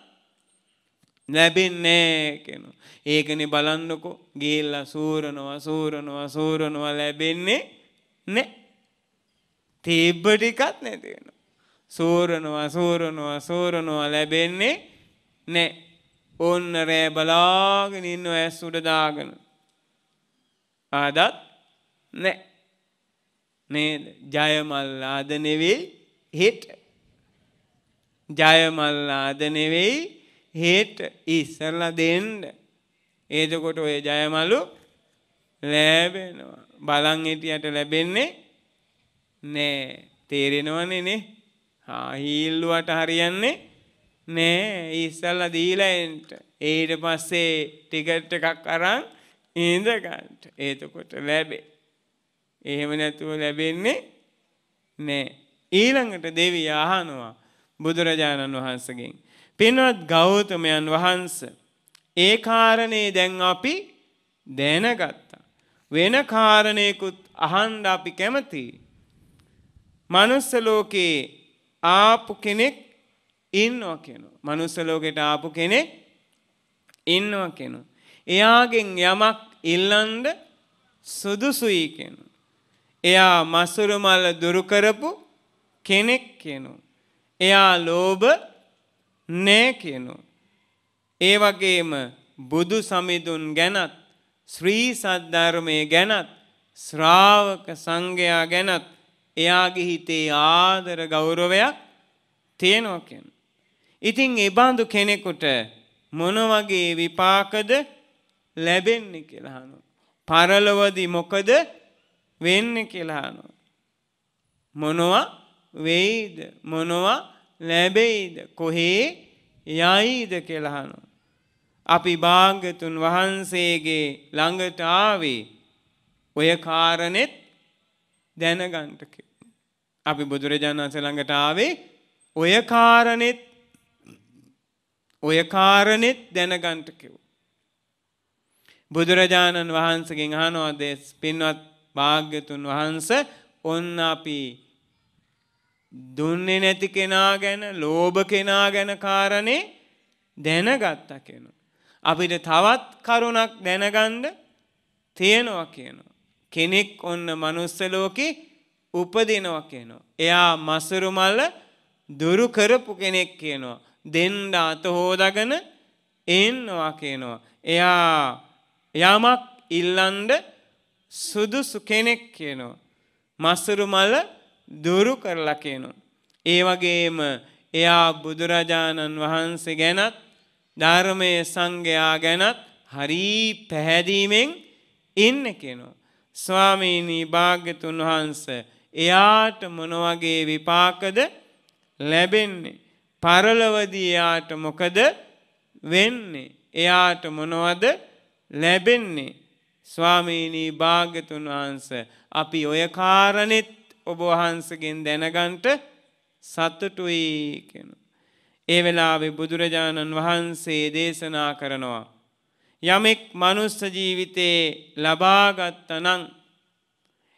ලැබෙන්නේ කෙනු. ඒකනේ බලන්නකෝ ගිහිල්ලා සූරනවා සූරනවා සූරනවා ලැබෙන්නේ නැහැ. තිබ්බ ටිකක් නැති වෙනවා. සූරනවා සූරනවා සූරනවා ලැබෙන්නේ නෑ. ඔන්න රෑ බලාගෙන ඉන්න ඇස් උඩ දාගෙන. ආදත් නෑ. නේද ජයමල් ආද නෙවෙයි හෙට. ජයමල් ආද නෙවෙයි හෙට ඉස්සරලා දෙන්න. ඒදකොට ඔය ජයමලු ලැබෙනවා. බලන් හිටියට ලැබෙන්නේ නෑ තේරෙනවනේ නේ හීල්ලුවට හරියන්නේ නෑ ඉස්සල්ල දීලයින්ට ඊට පස්සේ ටිකට් එකක් අරන් ඉඳගන්ට ඒතකොට ලැබේ. එහෙම නැතුව ලැබෙන්නේ නෑ. ඊළඟට දෙවී අහනවා බුදුරජාණන් වහන්සගෙන්. පින්වත් ගෞතමයන් වහන්ස. ඒ කාරණේ දැන් අපි දැනගත්තා. වෙන කාරණයකුත් අහන්ඩ අපි කැමති. මනුස්ස ලෝකයේ ආපු කෙනෙක් ඉන්නවා කියනවා. මනුස්ස ලෝකෙට ආපු කෙනෙක් ඉන්නවා කියනවා. එයාගෙන් යමක් ඉල්ලන්ඩ සුදුසුයි කියනවා. එයා මසුරු මල්ල දුරු කරපු කෙනෙක් කියනවා. එයා ලෝභ නෑ කියනවා. ඒ වගේම බුදු සමිඳුන් ගැනත් ශ්‍රී සද්ධර්මය ගැනත් ශ්‍රාවක සංඝයා ගැනත් එයාගේ හිතේ ආදර ගෞරවයක් තියෙනවා කියන. ඉතින් ඒ බඳු කෙනෙකුට මොන වගේ විපාකද ලැබෙන්නේ කියලා අහනවා. පරලොවදී මොකද වෙන්නේ කියලා අහනවා. මොනවා වෙයිද මොනවා ලැබෙයිද කොහේ යයිද කියලා අහනවා. අපි භාග්‍යතුන් වහන්සේගේ ළඟට ආවේ ඔය කාරණෙත් දැනගන්ට අපි බුදුරජාණන් වහන්සේ ළඟට ආවේ ඔය කාරණෙත් ඔය කාරණෙත් දැනගන්ට කිව්. බුදුරජාණන් වහන්සගෙන් අහනවා දෙස් පින්වත් භාග්‍යතුන් වහන්ස ඔන්න අපි දුන්නේ නැති කෙනා ගැන ලෝභ කෙනා ගැන කාරණේ දැනගත්තා කියන. අපිට තවත් කරුණක් දැනගන්ඩ තියෙනවා කියනවා. කෙනෙක් ඔන්න මනුස්ස ලෝකෙ උපදිනවා කියනවා. එයා මසුරු මල්ල දුරු කරපු කෙනෙක් කියනවා. දෙන්න අත හෝදගෙන එන්නවා කියනවා. එයා යමක් ඉල්ලන්ඩ සුදුසු කෙනෙක් කියනවා. මස්සුරු මල දුරු කරලා කියනවා. ඒ වගේම එයා බුදුරජාණන් වහන්සේ ගැනත් ධර්මය සංඝයා ගැනත් හරී පැහැදීමෙන් ඉන්න කෙනවා. ස්වාමීනී භාග්‍යතුන් වහන්ස එයාට මොනවගේ විපාකද ලැබෙන්නේ. පරලවදී එයාට මොකද වෙන්නේ. එයාට මොනවද ලැබෙන්නේ. ස්වාමීනී භාග්‍යතුන් වහන්ස අපි ඔය කාරණෙත් ඔබ වහන්සගෙන් දැනගන්ට සතුටුයි කෙන. ඒ වෙලාවෙ බුදුරජාණන් වහන්සේ දේශනා කරනවා. යමෙක් මනුස්ස ජීවිතයේ ලබාගත්තනං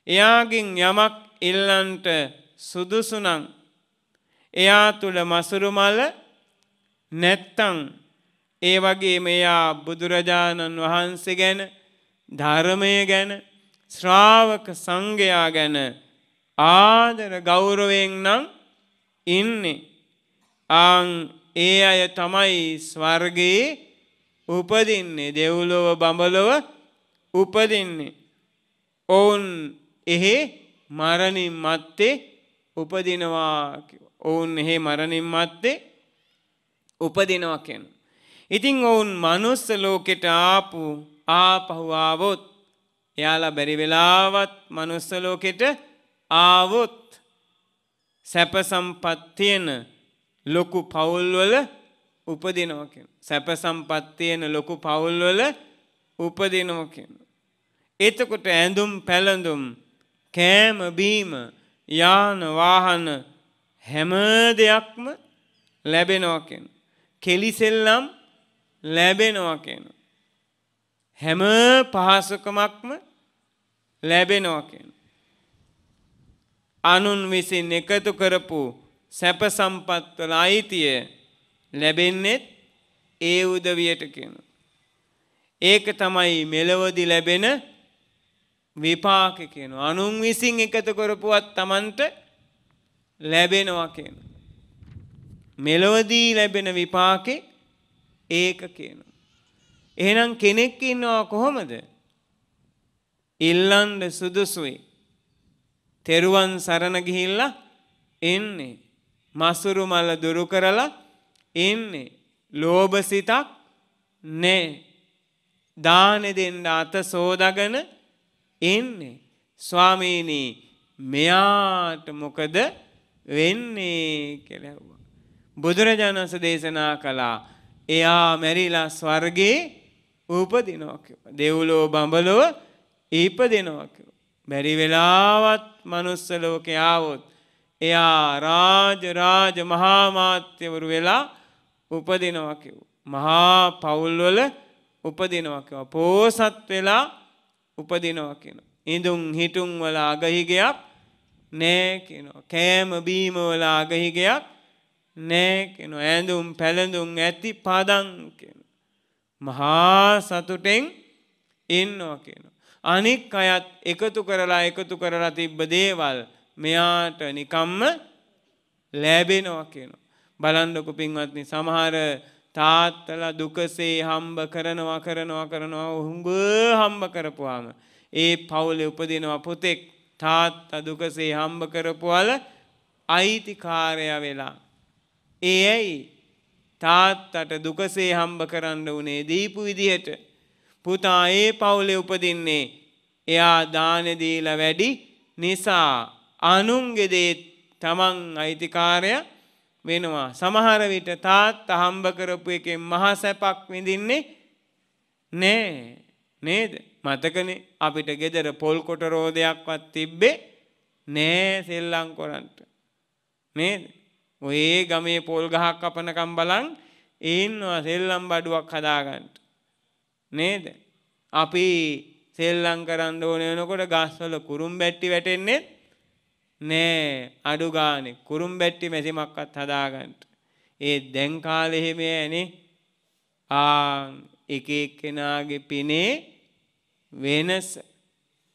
එයාගින් යමක් ඉල්ලන්ට සුදුසුනං එයා තුළ මසුරුමල නැත්තං ඒ වගේ මෙයා බුදුරජාණන් වහන්සේ ගැන ධර්මය ගැන ශ්‍රාවක සංඝයා ගැන ආදර ගෞරවයෙන් නම් ඉන්නේ. ආං ඒ අය තමයි ස්වර්ගයේ උපදින්නේ දෙව්ලොව බඹලොව උපදින්නේ. ඔවුන් එහෙ මරණින් මත්තේ උපදිනවා ඔවුන් එහෙ මරණින් මත්තේ උපදිනවා කියන. ඉතිං ඔවුන් මනුස්ස ලෝකෙට ආපු ආපහු ආවොත් එයාලා බැරි වෙලාවත් මනුස්ස ලෝකෙට ආවොත් සැප සම්පත් තියෙන ලොකු පවුල්වල උපදිනවා කියන. සැප සම්පත් තියෙන ලොකු පවුල්වල උපදිනවා කියන. එතකොට ඇඳුම් පැළඳුම් කෑම බීම යාන වාහන හැම දෙයක්ම ලැබෙනවා කියන. කෙලිසෙල්ලම් ලැබෙනවා කියන. හැම පහසුකමක්ම ලැබෙනවා කියන. අනුන් විසින් එකතු කරපු සැප සම්පත්වල අයිතිය ලැබෙන්නෙත් ඒ උදවියට කියන. ඒක තමයි මෙලවදි ලැබෙන විපාක කියන. අනුන් විසින් එකතු කරපුවත් තමන්ට ලැබෙනවා කියන. මෙලොවදී ලැබෙන විපාකෙ ඒක කියන. එහෙනම් කෙනෙක් ඉන්නවා කොහොමද? ඉල්ලන්ඩ සුදුසුයි. තෙරුවන් සරණ ගිහිල්ලා එන්නේ. මසුරු මල දුරු කරලා එන්නේ. ලෝභ සිතක් නෑ. දාන දෙන්න අත සෝදගෙන එන්නේ. ස්වාමීනී මෙයාට මොකද වෙන්නේ කියලා ඇහුවා. බුදුරජාණන් වහන්සේ දේශනා කළා එයා මැරිලා ස්වර්ගයේ උපදිනවා කිව්වා. දෙව්ලොව බඹලොව ඉපදිනවා කිව්වා. බැරි වෙලාවත් මනුස්ස ලෝකේ ආවොත් එයා රාජ රාජ මහා මාත්‍යවරු වෙලා උපදිනවා කිව්වා. මහා පවුල්වල උපදිනවා කිව්වා. පෝසත් වෙලා උපදිනවා කියනවා. ඉඳුන් හිටුන් වල අගහිගයක් නෑ කියනවා. කෑම බීම වල අගහිගයක් නෑ කියනවා. ඇඳුම් පැළඳුම් ඇති පදන් කියනවා. මහා සතුටෙන් ඉන්නවා කියනවා. අනික් අයත් එකතු කරලා එකතු කරලා තිබ්බ දේවල් මෙයාට නිකම්ම ලැබෙනවා කියනවා. බලන්නකො පින්වත්නි සමහර තාත්තලා දුකසේ හම්බ කරනවා කරනවා කරනවා හුඹ හම්බ කරපුවාම ඒ පවුලේ උපදිනවා පුතෙක් තාත්තා දුකසේ හම්බ කරපුවල අයිතිකාරයා වෙලා ඒ ඇයි තාත්තට දුකසේ හම්බ කරන්න වනේ දීපු විදිහට පුතා ඒ පවුලේ උපදින්නේ එයා දාන දීලා වැඩි නිසා අනුන්ගේ දේ තමන් අයිතිකාරයා වෙනවා. සමහර විට තාත්තා හම්බ කරපු එකෙන් මහ සැපක් විඳින්නේ නෑ. නේද? මතකනේ අපිට ගෙදර පොල් කොට රෝදයක්වත් තිබ්බේ නෑ සෙල්ලම් කරන්නට. නේද? ඔය ගමේ පොල් ගහක් කපනකම් බලන් ඉන්නවා සෙල්ලම් බඩුවක් හදාගන්න. නේද? අපි සෙල්ලම් කරන්න ඕන වෙනකොට ගස්වල කුරුම් බැට්ටි වැටෙන්නේ නෑ අඩු ගානේ කුරුම් බැට්ටි මැසිමක්වත් හදාගන්නට. ඒ දැන් කාලේ එහෙම ඇනේ. ආ එක එක්කෙනාගේ පිනේ වෙනස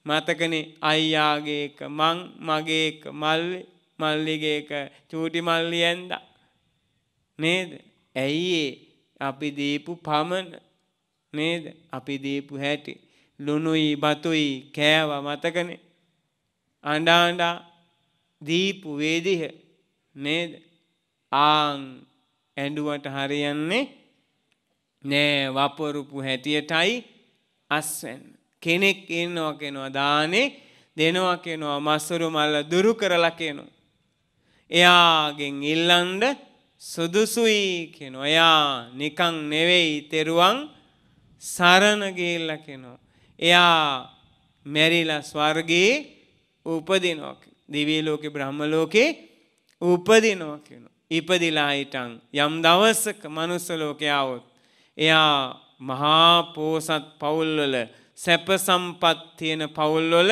මතකනේ අයියාගේ එක මං මගේ එක මල්ලි මල්ලිගේ එක චූටි මල්ලි ඇන්දා. නේද? ඇයි අපි දීපු පමණ නේද? අපි දීපු හැටි. ලුණුයි බතුයි කෑවා මතකනේ. අඬා අඬා දීපු වේදිහ නේද? ආන් ඇඬුවට හරියන්නේ නෑ වපුරුපු හැටියටයි අස්වැන්න. කෙනෙක් ඉන්නවා කෙනවා දානේ දෙනවා කෙනවා මස්සුරු මල්ල දුරු කරලා කෙනවා. එයාගෙන් ඉල්ලන්ඩ සුදුසුයි කෙනවා. එයා නිකං නෙවෙයි තෙරුවන් සරණ ගිහිල්ලා කෙනවා. එයා මැරිලා ස්වර්ගයේ උපදිනවා. දිව්‍ය ලෝකේ බ්‍රහ්ම ලෝකේ උපදිනවා කියනවා. ඉපදිලා හිටන් යම් දවසක මනුස්ස ලෝකේ આવොත් එයා මහා පෝසත් පවුල්වල සැප සම්පත් තියෙන පවුල්වල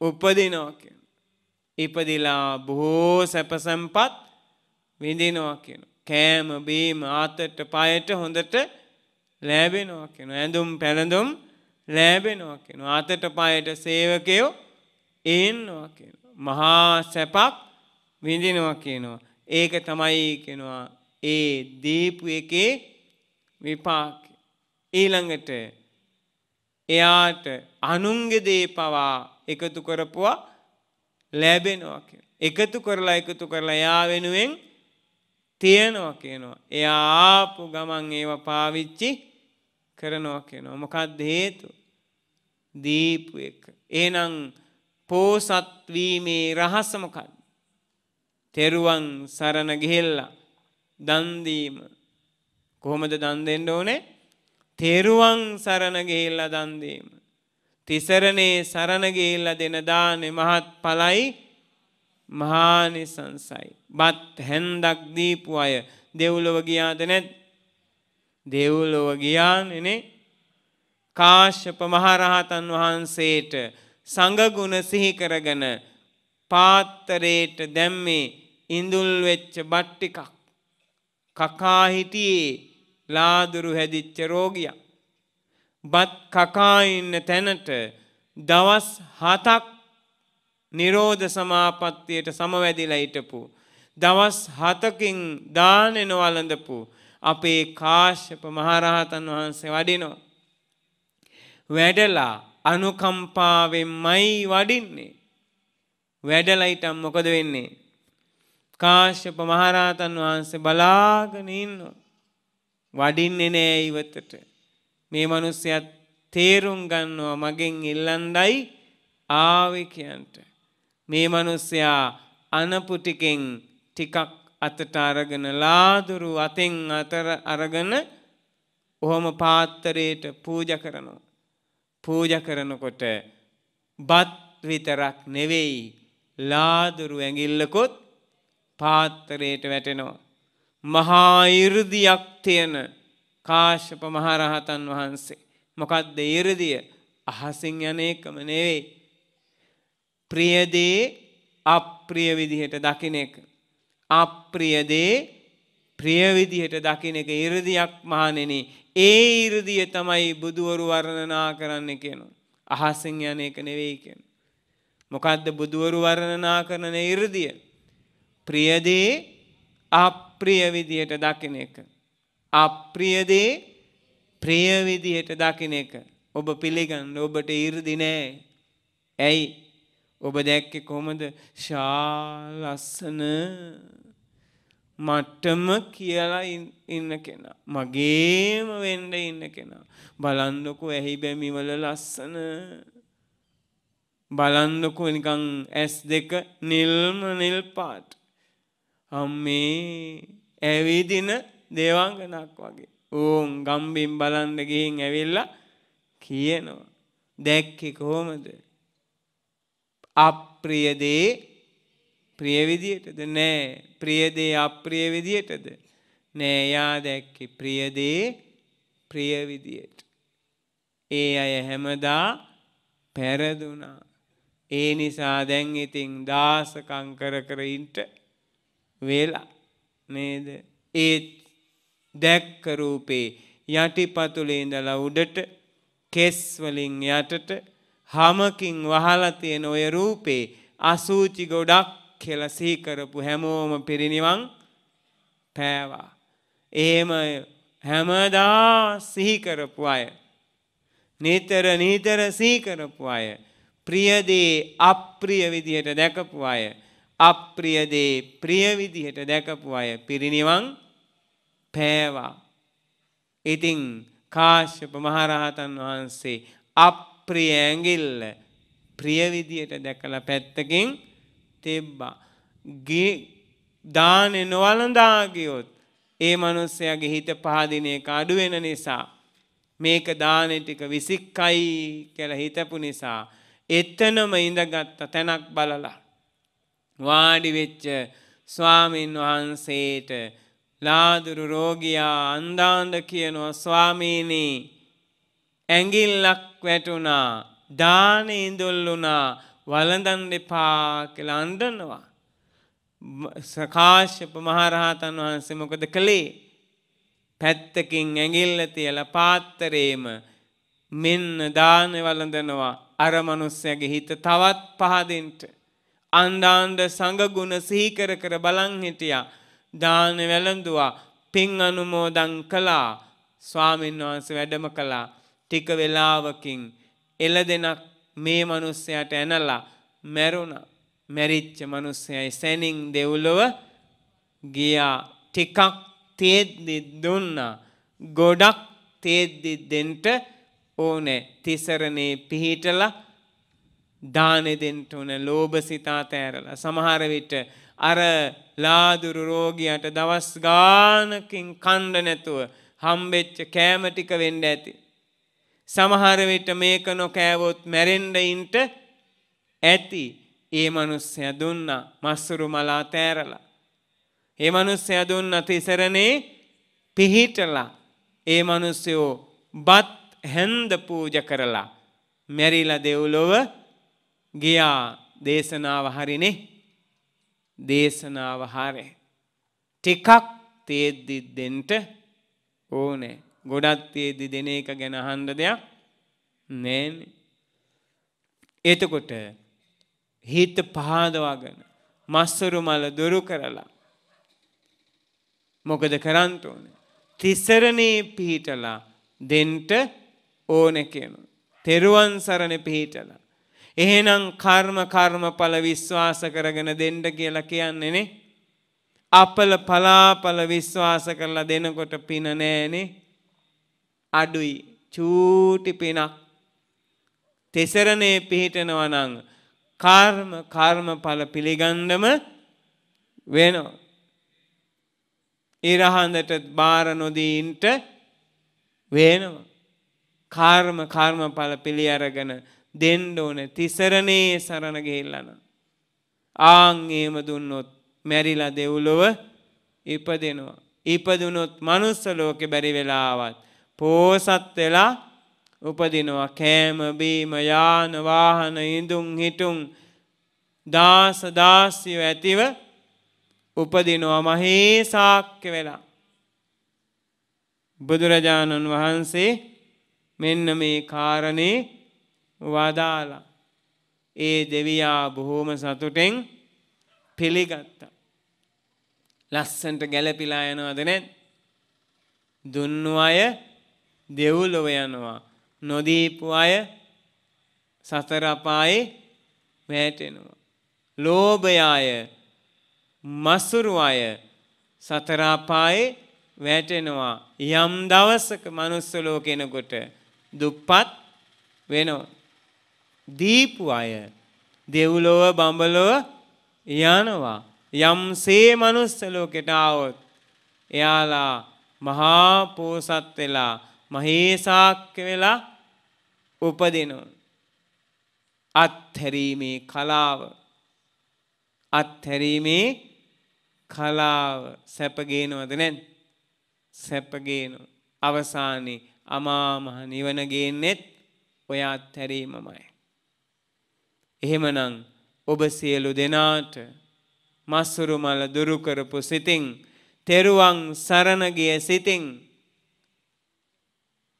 උපදිනවා කියන. ඉපදිලා බොහෝ සැප සම්පත් විඳිනවා කියන. කෑම බීම ආතට පයට හොඳට ලැබෙනවා කියන. ඇඳුම් පැළඳුම් ලැබෙනවා කියන. ආතට පයට සේවකයෝ ඉන්නවා කියන. මහා සැපක් විඳිනවා කියනවා. ඒක තමයි කියනවා ඒ දීපු එකේ විපාක. ඊළඟට එයාට අනුන්ගේ දේ පවා එකතු කරපුවා ලැබෙනවා කියන. එකතු කරලා එකතු කරලා එයා වෙනුවෙන් තියෙනවා කියනවා. එයා ආපු ගමන් ඒව පාවිච්චි කරනවා කියනවා. මොකක්ද හේතු? දීපු එක. එහෙනම් පෝසත් වීමේ රහස මොකක්ද? තෙරුවන් සරණ ගිහිල්ලා දන් දීම. කොහොමද දන් දෙන්න ඕනේ? තෙරුවන් සරණ ගිහිල්ලා දන් දීම. තිසරණේ සරණ ගිහිල්ලා දෙන දානේ මහත් ඵලයි මහානිසංසයි. බත් හැන්දක් දීපු අය දෙව්ලොව ගියාද නැත්? දෙව්ලොව ගියානේ කාශ්‍යප මහරහතන් වහන්සේට සංඝගුණ සිහි කරගෙන පාත්තරේට දැම්මේ ඉඳුල් වෙච්ච බත් ටිකක් කකා හිටියේ ලාදුරු හැදිච්ච රෝගියා බත් කකා ඉන්න තැනට දවස් හතක් නිරෝධ සමාපත්තියට සමවැදිලා හිටපු. දවස් හතකින් දානෙන වළඳපු අපේ කාශ්‍යප මහරහතන් වහන්සේ වඩිනෝ වැඩලා අනුකම්පාවෙන්මයි වඩින්නේ. වැඩලා හිටන් මොකද වෙන්නේ? කාශ්‍යප මහරහතන් වහන්සේ බලාගෙන ඉන්නවා. වඩින්නේ නෑ ඉවතට. මේ මිනිස්සයත් තේරුම් ගන්නවා මගෙන් ඉල්ලන්ඩයි ආවිකයන්ට. මේ මිනිස්සයා අනපු ටිකෙන් ටිකක් අතට අරගෙන ලාදුරු අතෙන් අතර අරගෙන ඔහොම පාත්තරයට පූජ කරනවා. පූජ කරනකොට බත් විතරක් නෙවෙයි ලාදුරු ඇඟිල්ලකොත් පාත්තරයට වැටෙනවා. මහා 이르දියක් තියෙන කාශ්‍යප මහරහතන් වහන්සේ. මොකක්ද ඊරදිය අහසින් යන එකම නෙවෙයි. ප්‍රියදේ අප්‍රිය විදිහට දකින එක. අප්‍රියදේ ප්‍රියවිදිහට දකින එක ඉරදියක් මහනෙන ඒ ඉරදිය තමයි බුදුවරු වර්ණනා කරන්න කියනු. අහසින් යන එක නෙවෙයි කියෙන. මොකක්ද බුදුවරු වර්ණනා කරන ඉරදිය. ප්‍රියදේ අප්‍රිය විදියට දකින එක. අප්‍රියදේ ප්‍රිය විදිහට දකින එක ඔබ පිළිගන්න ඔබට 이르දි නෑ. ඇයි? ඔබ දැක්කේ කොහමද? ශා ලස්සන මට්ටම කියලා ඉන්න කෙනා. මගේම වෙන්න ඉන්න කෙනා. බලන්නකෝ ඇහි බැමි වල ලස්සන බලන්නකෝ නිකන් ඇස් දෙක නිල්ම නිල් පාට. අම්මේ ඇවිදින දේවාංගනක් වගේ. ඕන් ගම්බින් බලන්න ගිහින් ඇවිල්ලා කියනවා. දැක්කේ කොහොමද? අප්‍රිය දේ ප්‍රිය විදියටද නෑ. ප්‍රිය දේ අප්‍රිය විදියටද නෑ. යා දැක්කේ ප්‍රිය දේ ප්‍රිය විදියට. ඒ අය හැමදා පැරදුනා. ඒ නිසා දැන් ඉතින් දාසකම් කර කර ඉන්න වෙලා නේද? ඒත් දැක්ක රූපේ යටිපතුලේ ඉඳලා උඩට කෙස් වලින් යටට හමකින් වහලා තියෙන ඔය රූපේ අසූචි ගොඩක් කියලා සිහි කරපු හැමෝම පිරිනිවන් පෑවා. එහෙම හැමදා සිහි කරපු අය. නිතර නිතර සිහි කරපු අය. ප්‍රියදේ අප්‍රිය විදිහට දැකපු අය. අප්‍රියදේ ප්‍රිය විදිහට දැකපු අය පිරිනිවන් පෑවා. ඉතින් කාශ්‍යප මහරහතන් වහන්සේ අප්‍රිය ඇඟිල්ල ප්‍රිය විදියට දැකලා පැත්තකින් තිබ්බා. දානෙ නොවළඳා ගියොත් ඒ මිනිස්සයාගේ හිත පහදින එක අඩු වෙන නිසා මේක දානෙ ටික විසික්කයි කියලා හිතපු නිසා එතනම ඉඳගත්ත තැනක් බලලා වාඩි වෙච්ච ස්වාමින් වහන්සේට ලාදුරු රෝගියා අන්දාන්ඩ කියනවා ස්වාමීනි ඇඟිල්ලක් වැටුණා දානෙ ඉඳුල්ලුණා වළඳන් දෙපා කියලා අන්දනවා. සකාශ්‍යප මහරහතන් වහන්සේ මොකද කළේ? පැත්තකින් ඇඟිල්ල තියලා පාත්තරේම මෙන්න දාන වළඳනවා. අර මනුස්සයගේ හිත තවත් පහදින්ට. අන්දාන්ඩ සඟගුණ සීකර කර බලන් හිටියා. දාන වැළඳුවා. පින් අනුමෝදන් කළා. ස්වාමීන් වහන්සේ වැඩම කළා. ටික වෙලාවකින් එළ දෙනක් මේ මනුස්සයට ඇනලා මැරුණා. මැරිච්ච මනුස්සයයි සැනින් දෙව්ලොව ගියා. ටිකක් තේද්දි දුන්නා. ගොඩක් තේද්දි දෙන්ට ඕනේ. තිසරණේ පිහිටලා දානෙ දෙන්න ඕන. ලෝභ සිතා තෑරලා. සමහර විට අර ලාදුරු රෝගියට දවස් ගානකින් කණ්ඩ නැතුව හම්බෙච්ච කෑම ටික වෙන්න ඇති. සමහර විට මේක නොකෑවොත් මැරෙන්න ඉන්ට ඇති. ඒ මිනිස්සයා දුන්නා මස්සුරු මලා තෑරලා. ඒ මිනිස්සයා දුන්න තිසරණේ පිහිටලා ඒ මිනිස්සයෝ බත් හැන්ද පූජ කරලා මැරිලා දෙව්ලොව ගියා දේශනාව හරිනේ දේශනාව හරේ. ටිකක් තේද්දි දෙන්ට ඕනේ. ගොඩක් තේද්දි දෙන එක ගැන අහන්න දෙයක් නෑනේ. එතකොට හිත පහදවාගෙන මස්සුරු මල දුරු කරලා මොකද කරන්න ඕනේ? තිසරණේ පිහිටලා දෙන්ට ඕන කියනවා. තෙරුවන් සරණ පිහිටලා එහෙනම් කර්ම කර්මඵල විශ්වාස කරගෙන දෙන්න කියලා කියන්නේ නේ. අපල පලාපල විශ්වාස කරලා දෙනකොට පින නෑනේ. අඩුයි චූටි පිනක්. තෙසරණේ පිහිටනවා නම් කර්ම කර්මඵල පිළිගන්නම වෙනවා. ඉරහඳට බාර නොදීන්ට වෙනවා. කර්ම කර්මඵල පිළි අරගෙන දෙන්න ඕන තිසරණේ සරණ ගිහිල්ලන. ආන් එහෙම දුන්නොත් මැරිලා දෙව්ලොව ඉපදෙනවා. ඉපදුනොත් මනුස්ස ලෝකෙ බැරි වෙලාවත් පෝසත් වෙලා උපදිනවා කෑම බීම යාන වාහන ඉඳුන් හිටුන් දාස දාස්යෝ ඇතිව උපදිනවා මහේ සාක්‍ය වෙලා. බුදුරජාණන් වහන්සේ මෙන්න මේ කාරණේ වදාලා. ඒ දෙවියා බොහෝම සතුටෙන් පිළිගත්තා. ලස්සන්ට ගැලපිලා යනවද නැත්. දුන්නු අය දෙව්ලොව යනවා. නොදීපු අය සතරපායේ වැටෙනවා. ලෝභයාය මසුරු අය සතරාපායේ වැටෙනවා යම් දවසක මනුස්සලෝ කෙනකොට දුප්පත් වෙනවා. දීපු අය දෙව්ලොව බඹලොව යනවා. යම්සේ මනුස්ස ලෝකෙට ආවොත් එයාලා මහා පෝසත් වෙලා මහේසාක්‍ය වෙලා උපදිනවා. අත්හැරීමේ කලාව. අත්හැරීමේ කලාව සැපගේනවද නැන්? සැපගේනු අවසානයේ අමා මහ නිවන ගේන්නෙත් ඔය අත්හැරීමමයි. එහෙමනම් ඔබ සියලු දෙනාට මස්සුරු මල දුරු කරපු සිතින් තෙරුවන් සරණ ගිය සිතින්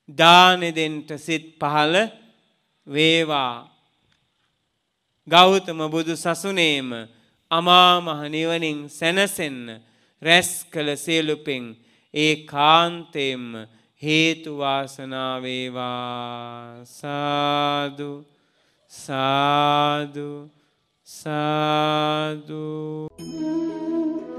දානෙ දෙන්න සිත් පහළ වේවා. ගෞතම බුදු සසුනේම අමා මහ නිවනින් සැනසෙන්න රැස් කළ සියලු පින් ඒ කාන්තෙන්ම හේතු වාසනා වේවා. සාදු. සාදු සාදු Thank you.